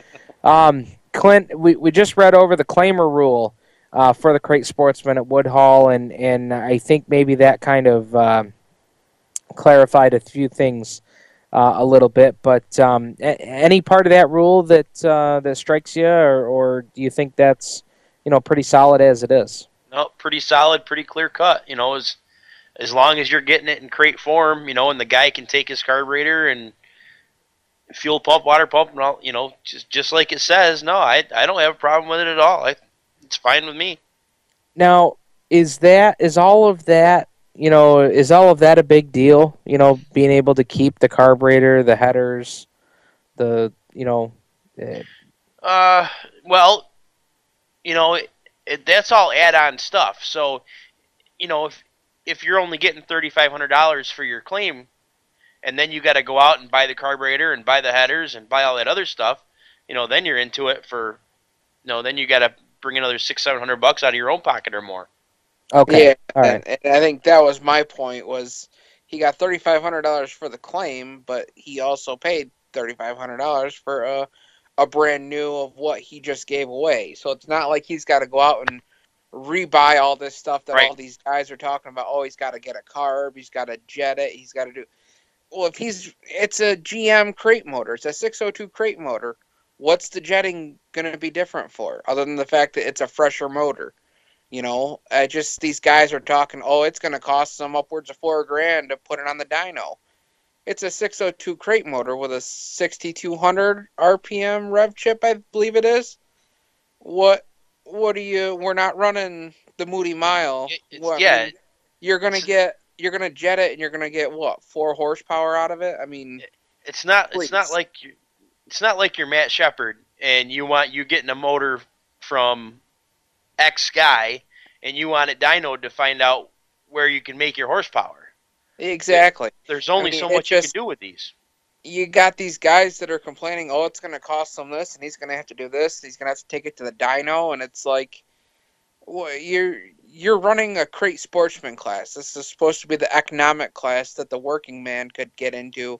Um, Clint, we, we just read over the claimer rule uh, for the crate sportsman at Woodhull, and, and I think maybe that kind of uh, clarified a few things uh, a little bit. But um, a- any part of that rule that uh, that strikes you, or, or do you think that's you know pretty solid as it is? No, pretty solid, pretty clear cut. You know, as as long as you're getting it in crate form, you know, and the guy can take his carburetor and fuel pump, water pump, and all, you know, just just like it says. No, I I don't have a problem with it at all. I, it's fine with me. Now, is that is all of that you know is all of that a big deal? You know, being able to keep the carburetor, the headers, the you know, uh, Uh, well, you know, it, it, that's all add-on stuff. So, you know, if if you're only getting thirty-five hundred dollars for your claim, and then you got to go out and buy the carburetor and buy the headers and buy all that other stuff, you know, then you're into it for, you know, then you got to bring another six, seven hundred bucks out of your own pocket or more. Okay. Yeah, All right. and, and I think that was my point. Was he got thirty five hundred dollars for the claim, but he also paid thirty five hundred dollars for a a brand new of what he just gave away. So it's not like he's got to go out and rebuy all this stuff that Right. all these guys are talking about. Oh, he's got to get a carb, he's got to jet it, he's got to do. Well, if he's, it's a GM crate motor. It's a 602 crate motor. What's the jetting going to be different for, other than the fact that it's a fresher motor? You know, I just these guys are talking. Oh, it's going to cost them upwards of four grand to put it on the dyno. It's a 602 crate motor with a 6200 RPM rev chip, I believe it is. What? What do you? We're not running the Moody Mile. What, I yeah. mean, you're gonna get. You're gonna jet it, and you're gonna get what? Four horsepower out of it. I mean, It's not. Please. It's not like you. It's not like you're Matt Shepard and you want you getting a motor from X guy and you want it dynoed to find out where you can make your horsepower. exactly. There's only I mean, so much just- you can do with these. you got these guys that are complaining, oh, it's going to cost them this, and he's going to have to do this, he's going to have to take it to the dyno, and it's like, well, you're you're running a crate sportsman class. This is supposed to be the economic class that the working man could get into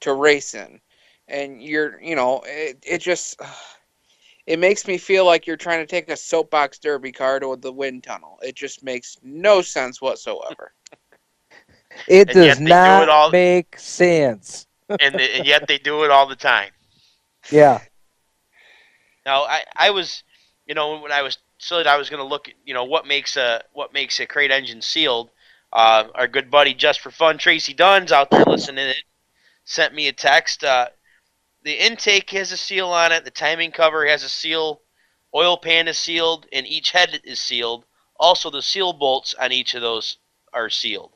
to race in, and you're, you know, it it just. It makes me feel like you're trying to take a soapbox derby car to the wind tunnel. It just makes no sense whatsoever. It And does they do not it all- make sense. and, and yet they do it all the time. Yeah. Now I, I was, you know, when I was so that I was going to look at, you know, what makes a what makes a crate engine sealed. Uh, our good buddy just for fun, Tracy Dunn's out there listening. In, sent me a text. Uh, the intake has a seal on it. The timing cover has a seal. Oil pan is sealed, and each head is sealed. Also, the seal bolts on each of those are sealed.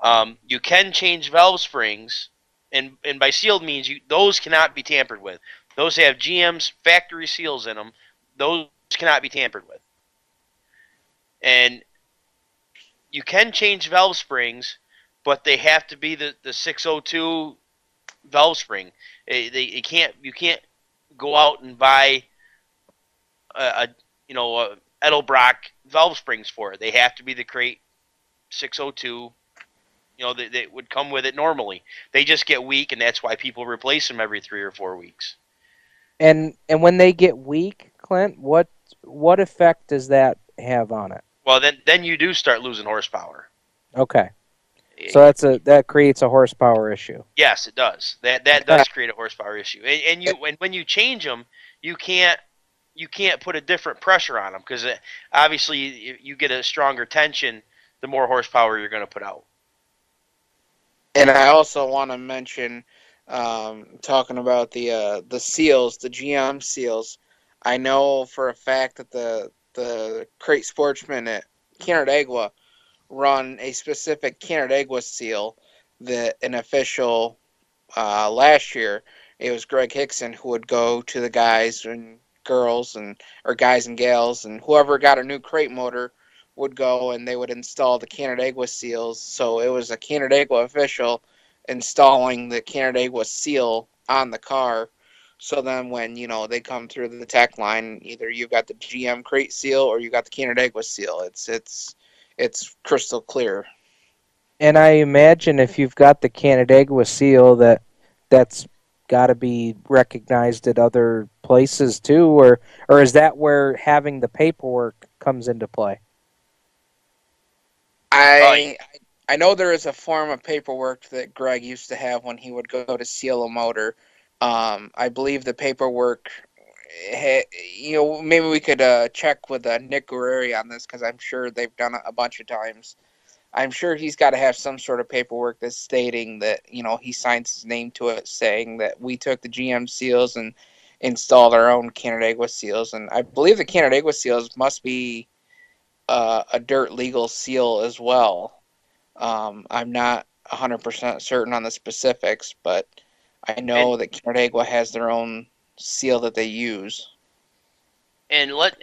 Um, you can change valve springs, and and by sealed means you those cannot be tampered with. Those have GM's factory seals in them. Those cannot be tampered with. And you can change valve springs, but they have to be the, the 602 valve spring. Eh, They, you can't you can't go out and buy a, a you know a Edelbrock valve springs for it. They have to be the crate 602 you know, that, that would come with it normally. They just get weak, and that's why people replace them every three or four weeks. And and when they get weak, Clint, what what effect does that have on it? Well, then then you do start losing horsepower. Okay. So that's a that creates a horsepower issue. Yes, it does. That that does create a horsepower issue. And, and you when when you change them, you can't you can't put a different pressure on them because obviously you, you get a stronger tension the more horsepower you're going to put out. And I also want to mention, um, talking about the uh, the seals, the GM seals. I know for a fact that the the crate sportsmen at Canandaigua run a specific Canandaigua seal that an official uh, last year it was Greg Hickson who would go to the guys and girls and or guys and gals and whoever got a new crate motor would go and they would install the Canandaigua seals. So it was a Canandaigua official installing the Canandaigua seal on the car. So then when, you know, they come through the tech line, either you've got the GM crate seal or you got the Canandaigua seal. It's it's it's crystal clear. And I imagine if you've got the Canandaigua seal, that that's got to be recognized at other places too, or or is that where having the paperwork comes into play? I I know there is a form of paperwork that Greg used to have when he would go to seal a motor. Um, I believe the paperwork, ha- you know, maybe we could uh, check with uh, Nick Guerreri on this because I'm sure they've done it a bunch of times. I'm sure he's got to have some sort of paperwork that's stating that you know he signs his name to it, saying that we took the GM seals and installed our own Canandaigua seals, and I believe the Canandaigua seals must be uh, a dirt legal seal as well. Um, I'm not 100% certain on the specifics, but I know that Canandaigua has their own seal that they use. and let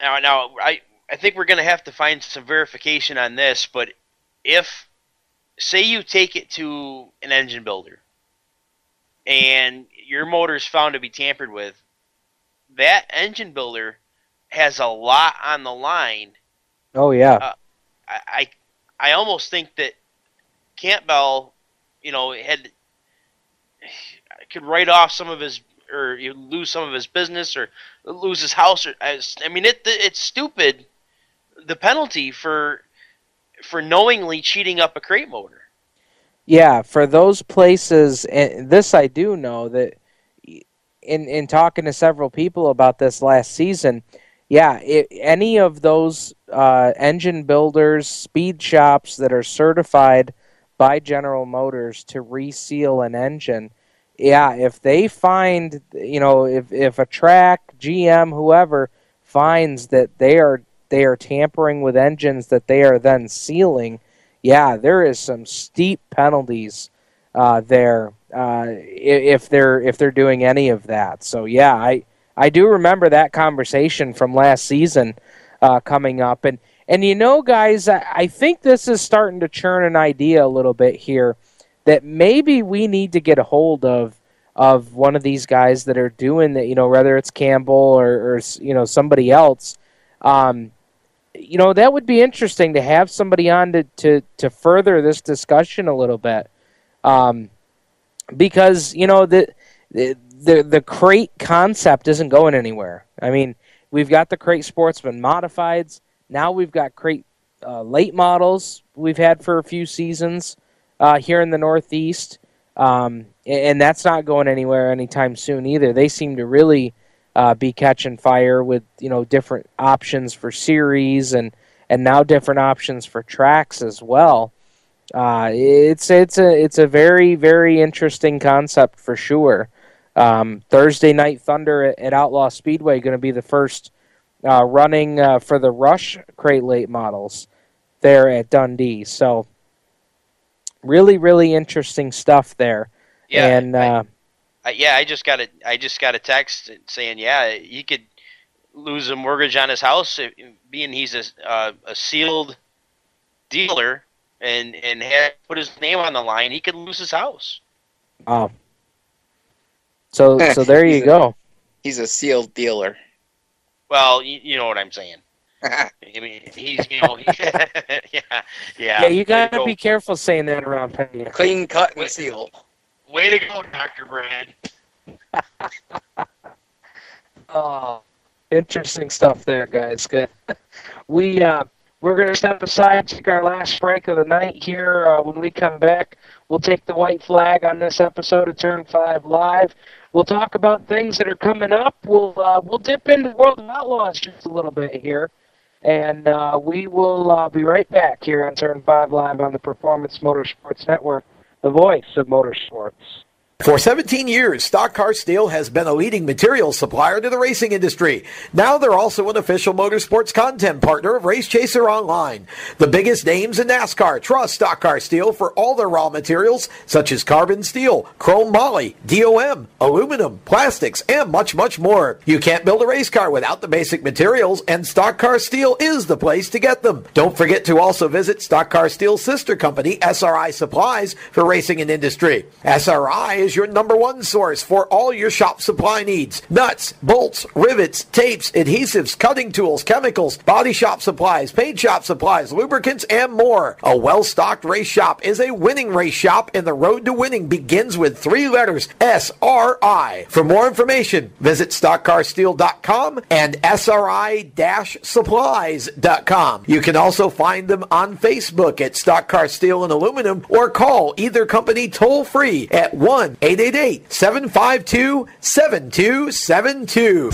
now now I I think we're gonna have to find some verification on this, but if say you take it to an engine builder and your motor is found to be tampered with, that engine builder has a lot on the line. Oh yeah. Uh, I, I I almost think that Campbell, you know, had could write off some of his or you lose some of his business or lose his house or I mean it it's stupid the penalty for for knowingly cheating up a crate motor. Yeah, for those places, and this I do know that in in talking to several people about this last season, yeah, it, any of those uh, engine builders, speed shops that are certified by General Motors to reseal an engine, yeah, if they find, you know, if if a track, GM, whoever finds that they are they are tampering with engines that they are then sealing, yeah, there is some steep penalties uh, there uh, if they're if they're doing any of that. So yeah, I I do remember that conversation from last season uh, coming up, and and you know, guys, I, I think this is starting to churn an idea a little bit here that maybe we need to get a hold of of one of these guys that are doing that. You know, whether it's Campbell or, or you know somebody else. Um, you know that would be interesting to have somebody on to to, to further this discussion a little bit um, because you know the, the the the crate concept isn't going anywhere i mean we've got the crate sportsman modifieds now we've got crate uh, late models we've had for a few seasons uh, here in the northeast um, and that's not going anywhere anytime soon either they seem to really uh, be catching fire with you know different options for series and and now different options for tracks as well. Uh, it's it's a it's a very very interesting concept for sure. Um, Thursday Night Thunder at, at Outlaw Speedway going to be the first uh, running uh, for the Rush Crate Late models there at Dundee. So really really interesting stuff there. Yeah, and uh, I, yeah, I just got a I just got a text saying yeah he could lose a mortgage on his house if, being he's a uh, a sealed dealer and and had put his name on the line he could lose his house. Wow. So so there you He's a- go. He's a sealed dealer. Well, you, you know what I'm saying. I mean, he's you know he, yeah yeah. Yeah, you gotta go. be careful saying that around Penny. Clean cut and seal. Way to go, Doctor Brad. Oh, interesting stuff there, guys. Good. We uh, we're gonna step aside, take our last break of the night here. Uh, when we come back, we'll take the white flag on this episode of Turn Five Live. We'll talk about things that are coming up. We'll uh, we'll dip into World of Outlaws just a little bit here, and uh, we will uh, be right back here on Turn Five Live on the Performance Motorsports Network, the voice of motorsports. For 17 years, Stock Car Steel has been a leading materials supplier to the racing industry. Now they're also an official motorsports content partner of Race Chaser Online. The biggest names in NASCAR trust Stock Car Steel for all their raw materials such as carbon steel, chrome moly, DOM, aluminum, plastics, and much, much more. You can't build a race car without the basic materials, and Stock Car Steel is the place to get them. Don't forget to also visit Stock Car Steel's sister company, SRI Supplies, for racing and industry. SRI is your number one source for all your shop supply needs. Nuts, bolts, rivets, tapes, adhesives, cutting tools, chemicals, body shop supplies, paint shop supplies, lubricants, and more. A well-stocked race shop is a winning race shop, and the road to winning begins with three letters, SRI. For more information, visit stockcarsteel.com and SRI-supplies.com. You can also find them on Facebook at Stock Car Steel and Aluminum or call either company toll free at 1-888-752-7272.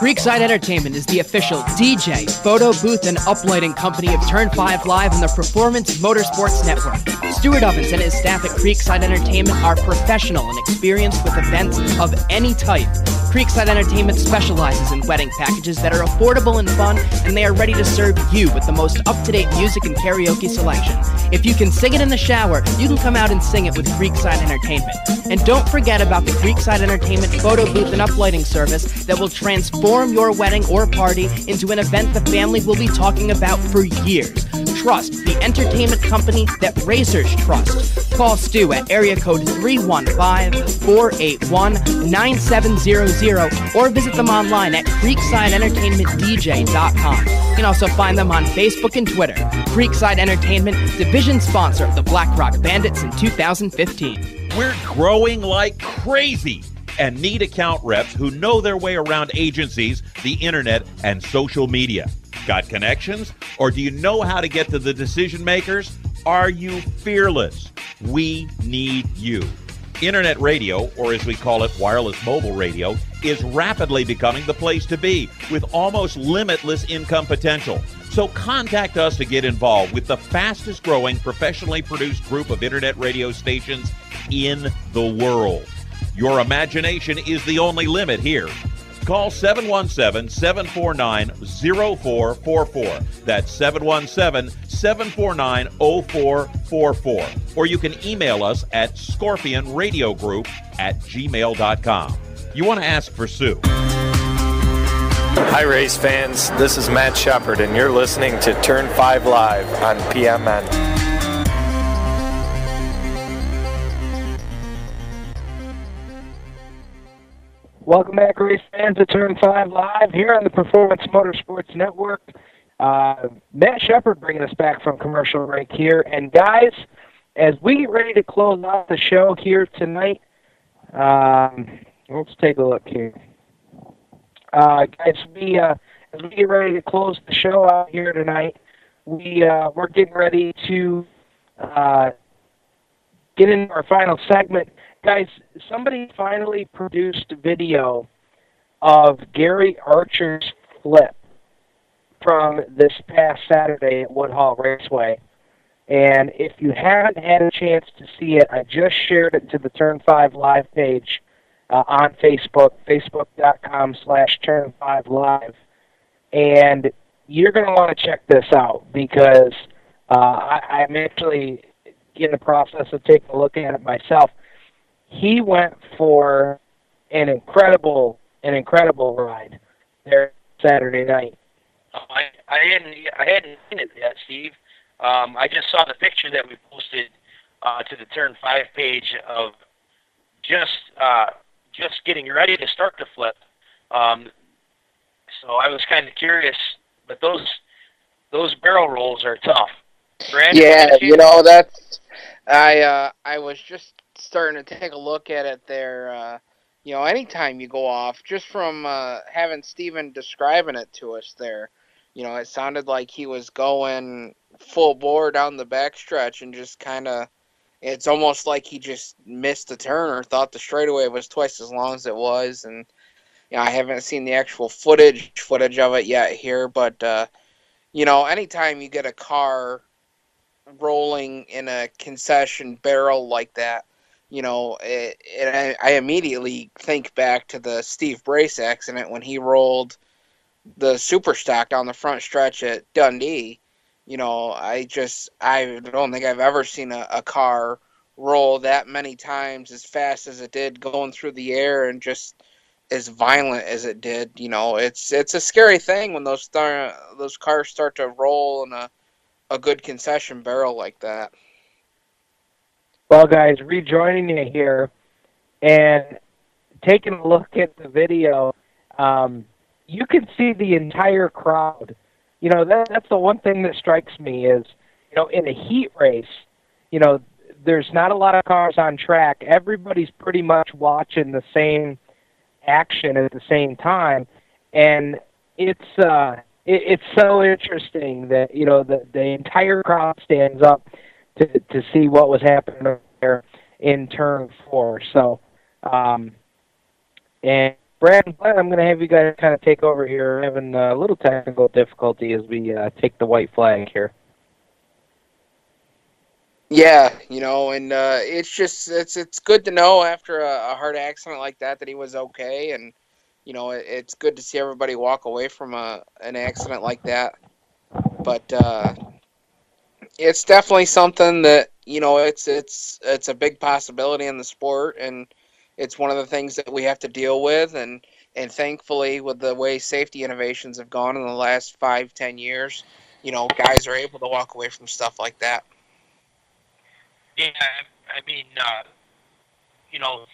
Creekside Entertainment is the official DJ, photo booth, and uplighting company of Turn 5 Live and the Performance Motorsports Network. Stuart Ovens and his staff at Creekside Entertainment are professional and experienced with events of any type. Creekside Entertainment specializes in wedding packages that are affordable and fun, and they are ready to serve you with the most up to date music and karaoke selection. If you can sing it in the shower, you can come out and sing it with Creekside Entertainment. And don't forget about the Creekside Entertainment photo booth and uplighting service that will transform your wedding or party into an event the family will be talking about for years. Trust, the entertainment company that racers trust. Call Stu at area code 315-481-9700 or visit them online at creeksideentertainmentdj.com. You can also find them on Facebook and Twitter. Creekside Entertainment, division sponsor of the Black Rock Bandits in 2015. We're growing like crazy and need account reps who know their way around agencies, the internet, and social media. Got connections? Or do you know how to get to the decision makers? Are you fearless? We need you. Internet radio, or as we call it, wireless mobile radio, is rapidly becoming the place to be with almost limitless income potential. So contact us to get involved with the fastest growing professionally produced group of internet radio stations in the world. Your imagination is the only limit here. Call 717 749 0444. That's 717 749 0444. Or you can email us at scorpionradiogroup at gmail.com. You want to ask for Sue. Hi, race fans. This is Matt Shepard, and you're listening to Turn 5 Live on PMN. Welcome back, race fans, to Turn 5 Live here on the Performance Motorsports Network. Uh, Matt Shepard bringing us back from commercial break here. And, guys, as we get ready to close out the show here tonight, um, let's take a look here. Uh, guys, we, uh, as we get ready to close the show out here tonight, we, uh, we're getting ready to uh, get into our final segment guys, somebody finally produced a video of Gary Archer's flip from this past Saturday at Woodhull Raceway. And if you haven't had a chance to see it, I just shared it to the Turn 5 Live page uh, on Facebook, facebook.com slash Turn 5 Live. And you're going to want to check this out because uh, I, I'm actually in the process of taking a look at it myself he went for an incredible an incredible ride there Saturday night. I I hadn't I hadn't seen it yet, Steve. Um, I just saw the picture that we posted uh, to the Turn Five page of just uh, just getting ready to start the flip. Um, so I was kind of curious, but those those barrel rolls are tough. Brandon, yeah, you know that's I uh, I was just starting to take a look at it there. Uh, you know, anytime you go off, just from uh, having Steven describing it to us there, you know, it sounded like he was going full bore down the backstretch and just kind of. It's almost like he just missed a turn or thought the straightaway was twice as long as it was, and you know, I haven't seen the actual footage footage of it yet here, but uh, you know, anytime you get a car rolling in a concession barrel like that, you know, it, it, I, I immediately think back to the Steve Brace accident when he rolled the super stock down the front stretch at Dundee. You know, I just I don't think I've ever seen a, a car roll that many times as fast as it did going through the air and just as violent as it did. You know, it's it's a scary thing when those th- those cars start to roll in a a good concession barrel like that. Well, guys, rejoining you here and taking a look at the video, um, you can see the entire crowd. You know, that, that's the one thing that strikes me is, you know, in a heat race, you know, there's not a lot of cars on track. Everybody's pretty much watching the same action at the same time, and it's uh, it, it's so interesting that you know the the entire crowd stands up to to see what was happening there in turn four. So, um, and Brad I'm going to have you guys kind of take over here. We're having a little technical difficulty as we uh, take the white flag here. Yeah, you know, and uh, it's just it's it's good to know after a, a hard accident like that that he was okay, and you know it, it's good to see everybody walk away from a an accident like that. But uh, it's definitely something that you know, it's it's it's a big possibility in the sport, and it's one of the things that we have to deal with. And and thankfully, with the way safety innovations have gone in the last five ten years, you know, guys are able to walk away from stuff like that. Yeah, I mean, uh, you know,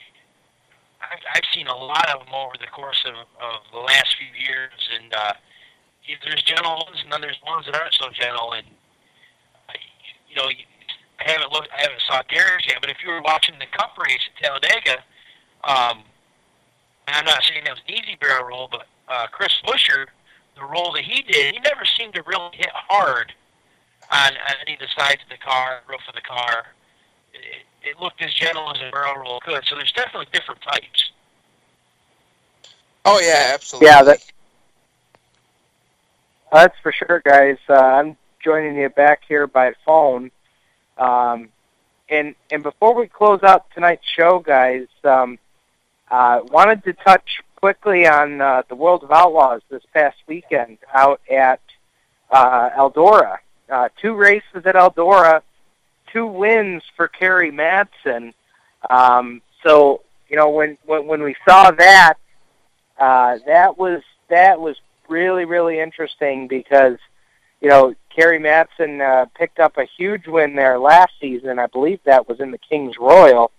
I've, I've seen a lot of them over the course of, of the last few years, and uh, there's gentle ones, and then there's ones that aren't so gentle. And you know, I haven't looked, I haven't saw Gary's yet, but if you were watching the Cup race at Talladega, um, I'm not saying that was an easy barrel roll, but uh, Chris Buescher, the roll that he did, he never seemed to really hit hard on, on any of the sides of the car, roof of the car. It, it looked as gentle as a barrel roll could. So there's definitely different types. Oh yeah, absolutely. Yeah, that, that's for sure, guys. Uh, I'm joining you back here by phone. Um, and and before we close out tonight's show, guys, um, uh, wanted to touch quickly on uh, the World of Outlaws this past weekend out at uh, Eldora. Uh, two races at Eldora, two wins for Kerry Madsen. Um, so you know when when, when we saw that, uh, that was that was really really interesting because you know Kerry Madsen uh, picked up a huge win there last season. I believe that was in the Kings Royal.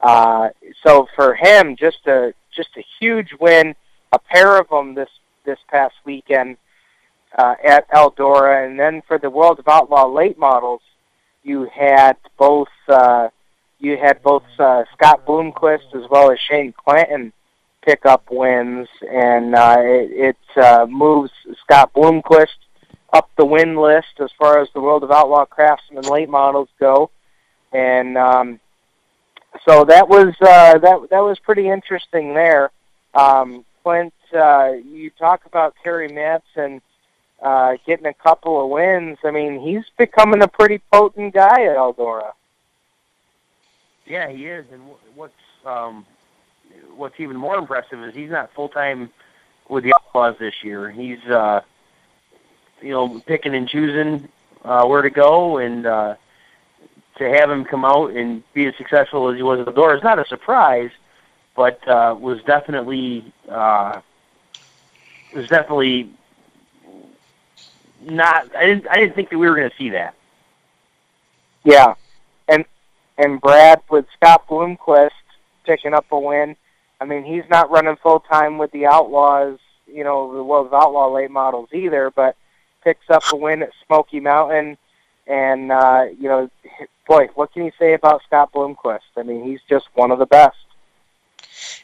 Uh, so for him, just a just a huge win, a pair of them this this past weekend uh, at Eldora, and then for the World of Outlaw late models, you had both uh, you had both uh, Scott Bloomquist as well as Shane Clanton pick up wins, and uh, it, it uh, moves Scott Bloomquist up the win list as far as the World of Outlaw Craftsman late models go, and um, so that was uh, that that was pretty interesting there. Um, Clint, uh, you talk about Kerry Madsen uh, getting a couple of wins. I mean, he's becoming a pretty potent guy at Eldora. Yeah, he is. And what's um, what's even more impressive is he's not full time with the Outlaws this year. He's uh, you know picking and choosing uh, where to go, and uh, to have him come out and be as successful as he was at Eldora is not a surprise, but uh, was definitely uh, was definitely not. I didn't. I didn't think that we were going to see that. Yeah, and and Brad with Scott Bloomquist picking up a win. I mean, he's not running full time with the Outlaws, you know, the World of Outlaw late models either, but picks up a win at Smoky Mountain. And uh, you know, boy, what can you say about Scott Bloomquist? I mean, he's just one of the best.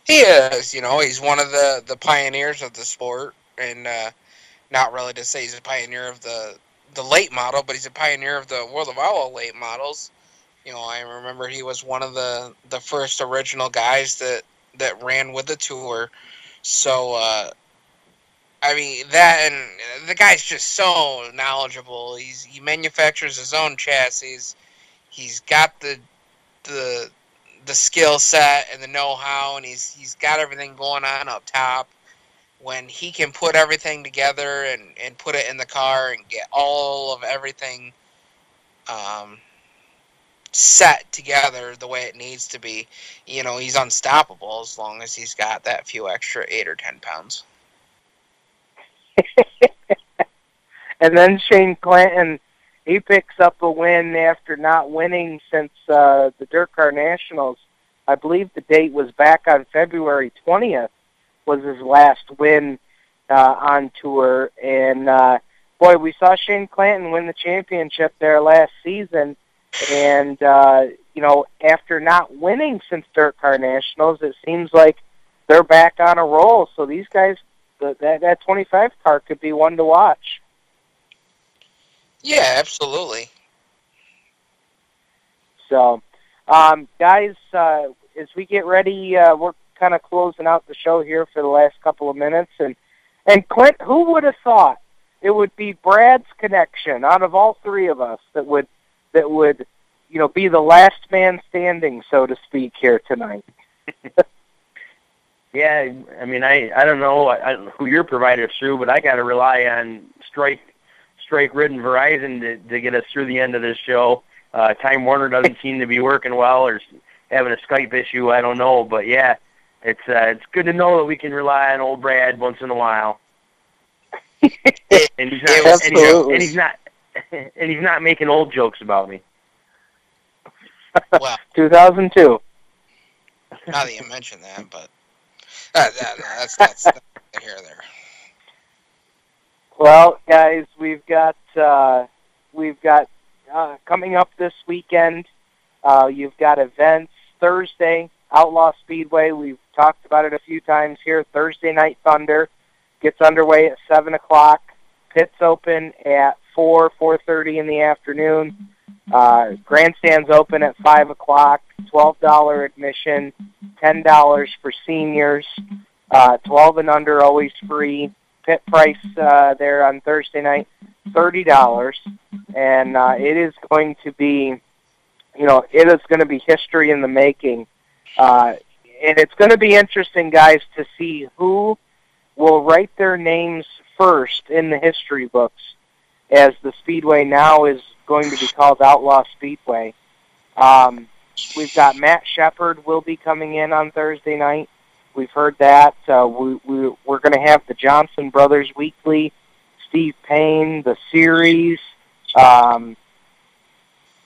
He is, you know, he's one of the the pioneers of the sport, and uh, not really to say he's a pioneer of the the late model, but he's a pioneer of the World of Outlaw late models. You know, I remember he was one of the the first original guys that that ran with the tour. So, uh, I mean that, and the guy's just so knowledgeable. He's he manufactures his own chassis. He's got the the the skill set and the know how, and he's he's got everything going on up top. When he can put everything together and and put it in the car and get all of everything um, set together the way it needs to be, you know, he's unstoppable as long as he's got that few extra eight or ten pounds. and then Shane Clanton, he picks up a win after not winning since uh, the Dirt Car Nationals. I believe the date was back on February 20th was his last win uh, on tour. And uh, boy, we saw Shane Clanton win the championship there last season. And uh, you know, after not winning since Dirt Car Nationals, it seems like they're back on a roll. So these guys, that that 25 car could be one to watch. Yeah, absolutely. So, um, guys, uh, as we get ready, uh, we're kind of closing out the show here for the last couple of minutes. And and Clint, who would have thought it would be Brad's connection out of all three of us that would that would you know be the last man standing, so to speak, here tonight. yeah, I mean, I I don't know I, who your provider's through, but I got to rely on strike strike ridden Verizon to to get us through the end of this show. Uh, Time Warner doesn't seem to be working well, or having a Skype issue. I don't know, but yeah, it's uh, it's good to know that we can rely on old Brad once in a while. and he's not, and he's, Absolutely. and he's not, and he's not making old jokes about me. Well, 2002. now that you mention that, but that, that, that's that's that's here there. Well, guys, we've got uh, we've got uh, coming up this weekend. Uh, you've got events Thursday, Outlaw Speedway. We've talked about it a few times here. Thursday Night Thunder gets underway at seven o'clock. Pits open at four four thirty in the afternoon. Uh, grandstands open at five o'clock. Twelve dollar admission. Ten dollars for seniors. Uh, Twelve and under always free pit price uh, there on Thursday night, thirty dollars, and uh, it is going to be, you know, it is going to be history in the making, uh, and it's going to be interesting, guys, to see who will write their names first in the history books, as the Speedway now is going to be called Outlaw Speedway. Um, we've got Matt Shepard will be coming in on Thursday night. We've heard that. Uh, we, we, we're going to have the Johnson Brothers Weekly, Steve Paine, the series, um,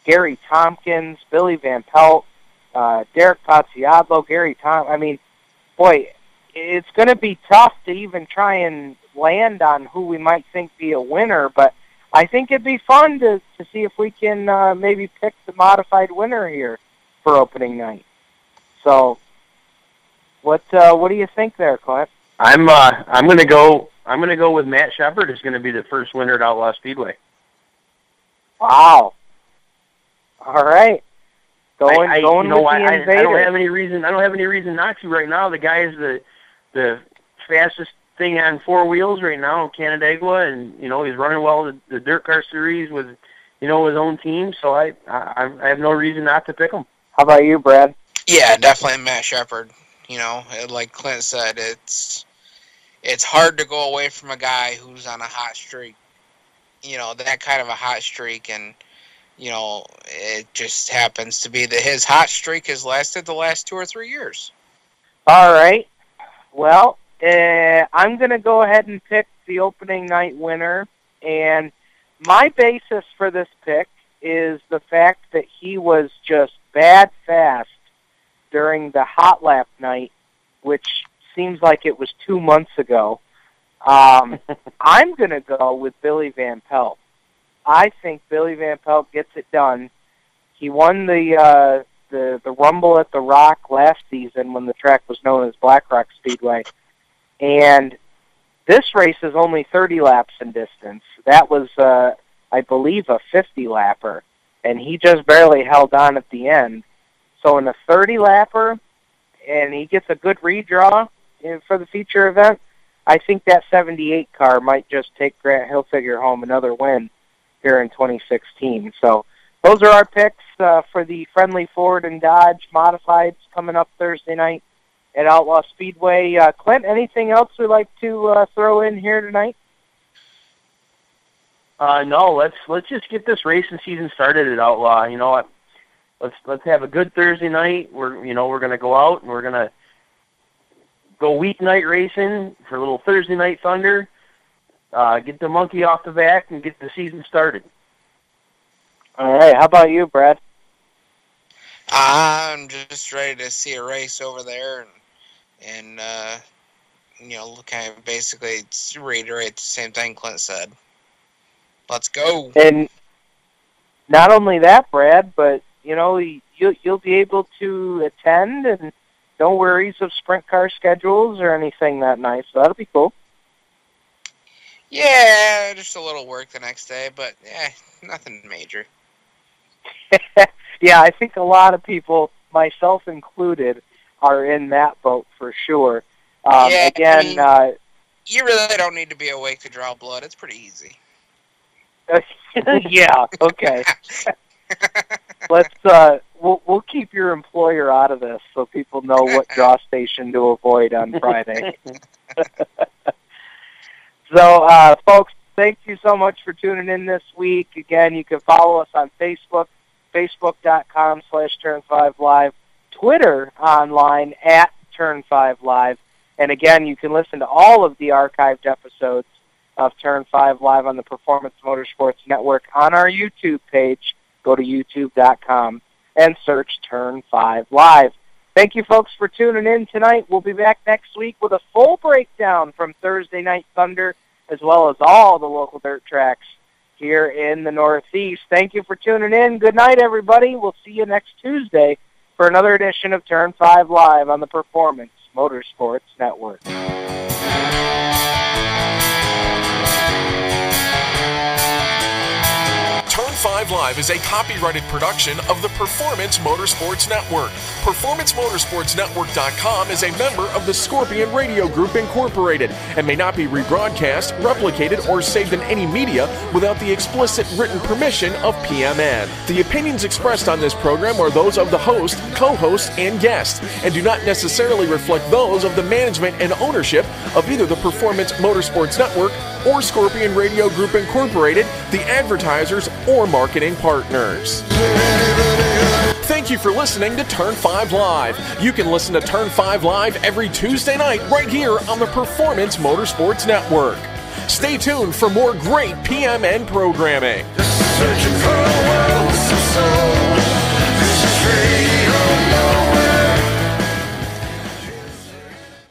Gary Tompkins, Billy Van Pelt, uh, Derek Pozziablo, Gary Tom. I mean, boy, it's going to be tough to even try and land on who we might think be a winner, but I think it'd be fun to, to see if we can uh, maybe pick the modified winner here for opening night. So, what uh, what do you think there, Clint? I'm uh, I'm gonna go. I'm gonna go with Matt Shepard is gonna be the first winner at Outlaw Speedway. Wow. All right. Going I, I, going you know, with I, the I, I don't have any reason. I don't have any reason not to right now. The guy is the the fastest thing on four wheels right now in Canandaigua, and you know he's running well the, the dirt car series with you know his own team. So I I, I have no reason not to pick him. How about you, Brad? Yeah, definitely Matt Shepard. You know, like Clint said, it's it's hard to go away from a guy who's on a hot streak. You know, that kind of a hot streak, and you know, it just happens to be that his hot streak has lasted the last two or three years. All right. Well, uh, I'm going to go ahead and pick the opening night winner. And my basis for this pick is the fact that he was just bad fast during the hot lap night, which seems like it was two months ago. Um, I'm going to go with Billy Van Pelt. I think Billy Van Pelt gets it done. He won the uh, the the Rumble at the Rock last season when the track was known as Black Rock Speedway, and this race is only 30 laps in distance. That was, uh, I believe, a 50 lapper, and he just barely held on at the end. So in a 30 lapper, and he gets a good redraw for the feature event, I think that 78 car might just take Grant Hilfiger home another win here in 2016. So those are our picks uh, for the friendly Ford and Dodge modifieds coming up Thursday night at Outlaw Speedway. Uh, Clint, anything else we'd like to uh, throw in here tonight? Uh, no, let's let's just get this racing season started at Outlaw. You know, what? let's let's have a good Thursday night. We're you know we're gonna go out and we're gonna go weeknight racing for a little Thursday night thunder. Uh, get the monkey off the back and get the season started. All right. How about you, Brad? I'm just ready to see a race over there, and and uh, you know, kind of basically reiterate the same thing Clint said. Let's go. And not only that, Brad, but you know you'll you'll be able to attend and no worries of sprint car schedules or anything that night. So that'll be cool. Yeah, just a little work the next day, but yeah, nothing major. yeah, I think a lot of people, myself included, are in that boat for sure. Um, Yeah, I again, mean- uh, You really don't need to be awake to draw blood. It's pretty easy. yeah, okay. Let's uh, we'll we'll keep your employer out of this so people know what draw station to avoid on Friday. so, uh, folks, thank you so much for tuning in this week. Again, you can follow us on Facebook Facebook.com slash Turn 5 Live, Twitter online at Turn 5 Live. And again, you can listen to all of the archived episodes of Turn 5 Live on the Performance Motorsports Network on our YouTube page. Go to youtube.com and search Turn 5 Live. Thank you, folks, for tuning in tonight. We'll be back next week with a full breakdown from Thursday Night Thunder, as well as all the local dirt tracks here in the Northeast. Thank you for tuning in. Good night, everybody. We'll see you next Tuesday for another edition of Turn 5 Live on the Performance Motorsports Network. 5 Live is a copyrighted production of the Performance Motorsports Network. PerformanceMotorsportsNetwork.com is a member of the Scorpion Radio Group Incorporated and may not be rebroadcast, replicated, or saved in any media without the explicit written permission of PMN. The opinions expressed on this program are those of the host, co host, and guest, and do not necessarily reflect those of the management and ownership of either the Performance Motorsports Network or Scorpion Radio Group Incorporated, the advertisers, or marketing partners. Thank you for listening to Turn 5 Live. You can listen to Turn 5 Live every Tuesday night right here on the Performance Motorsports Network. Stay tuned for more great PMN programming.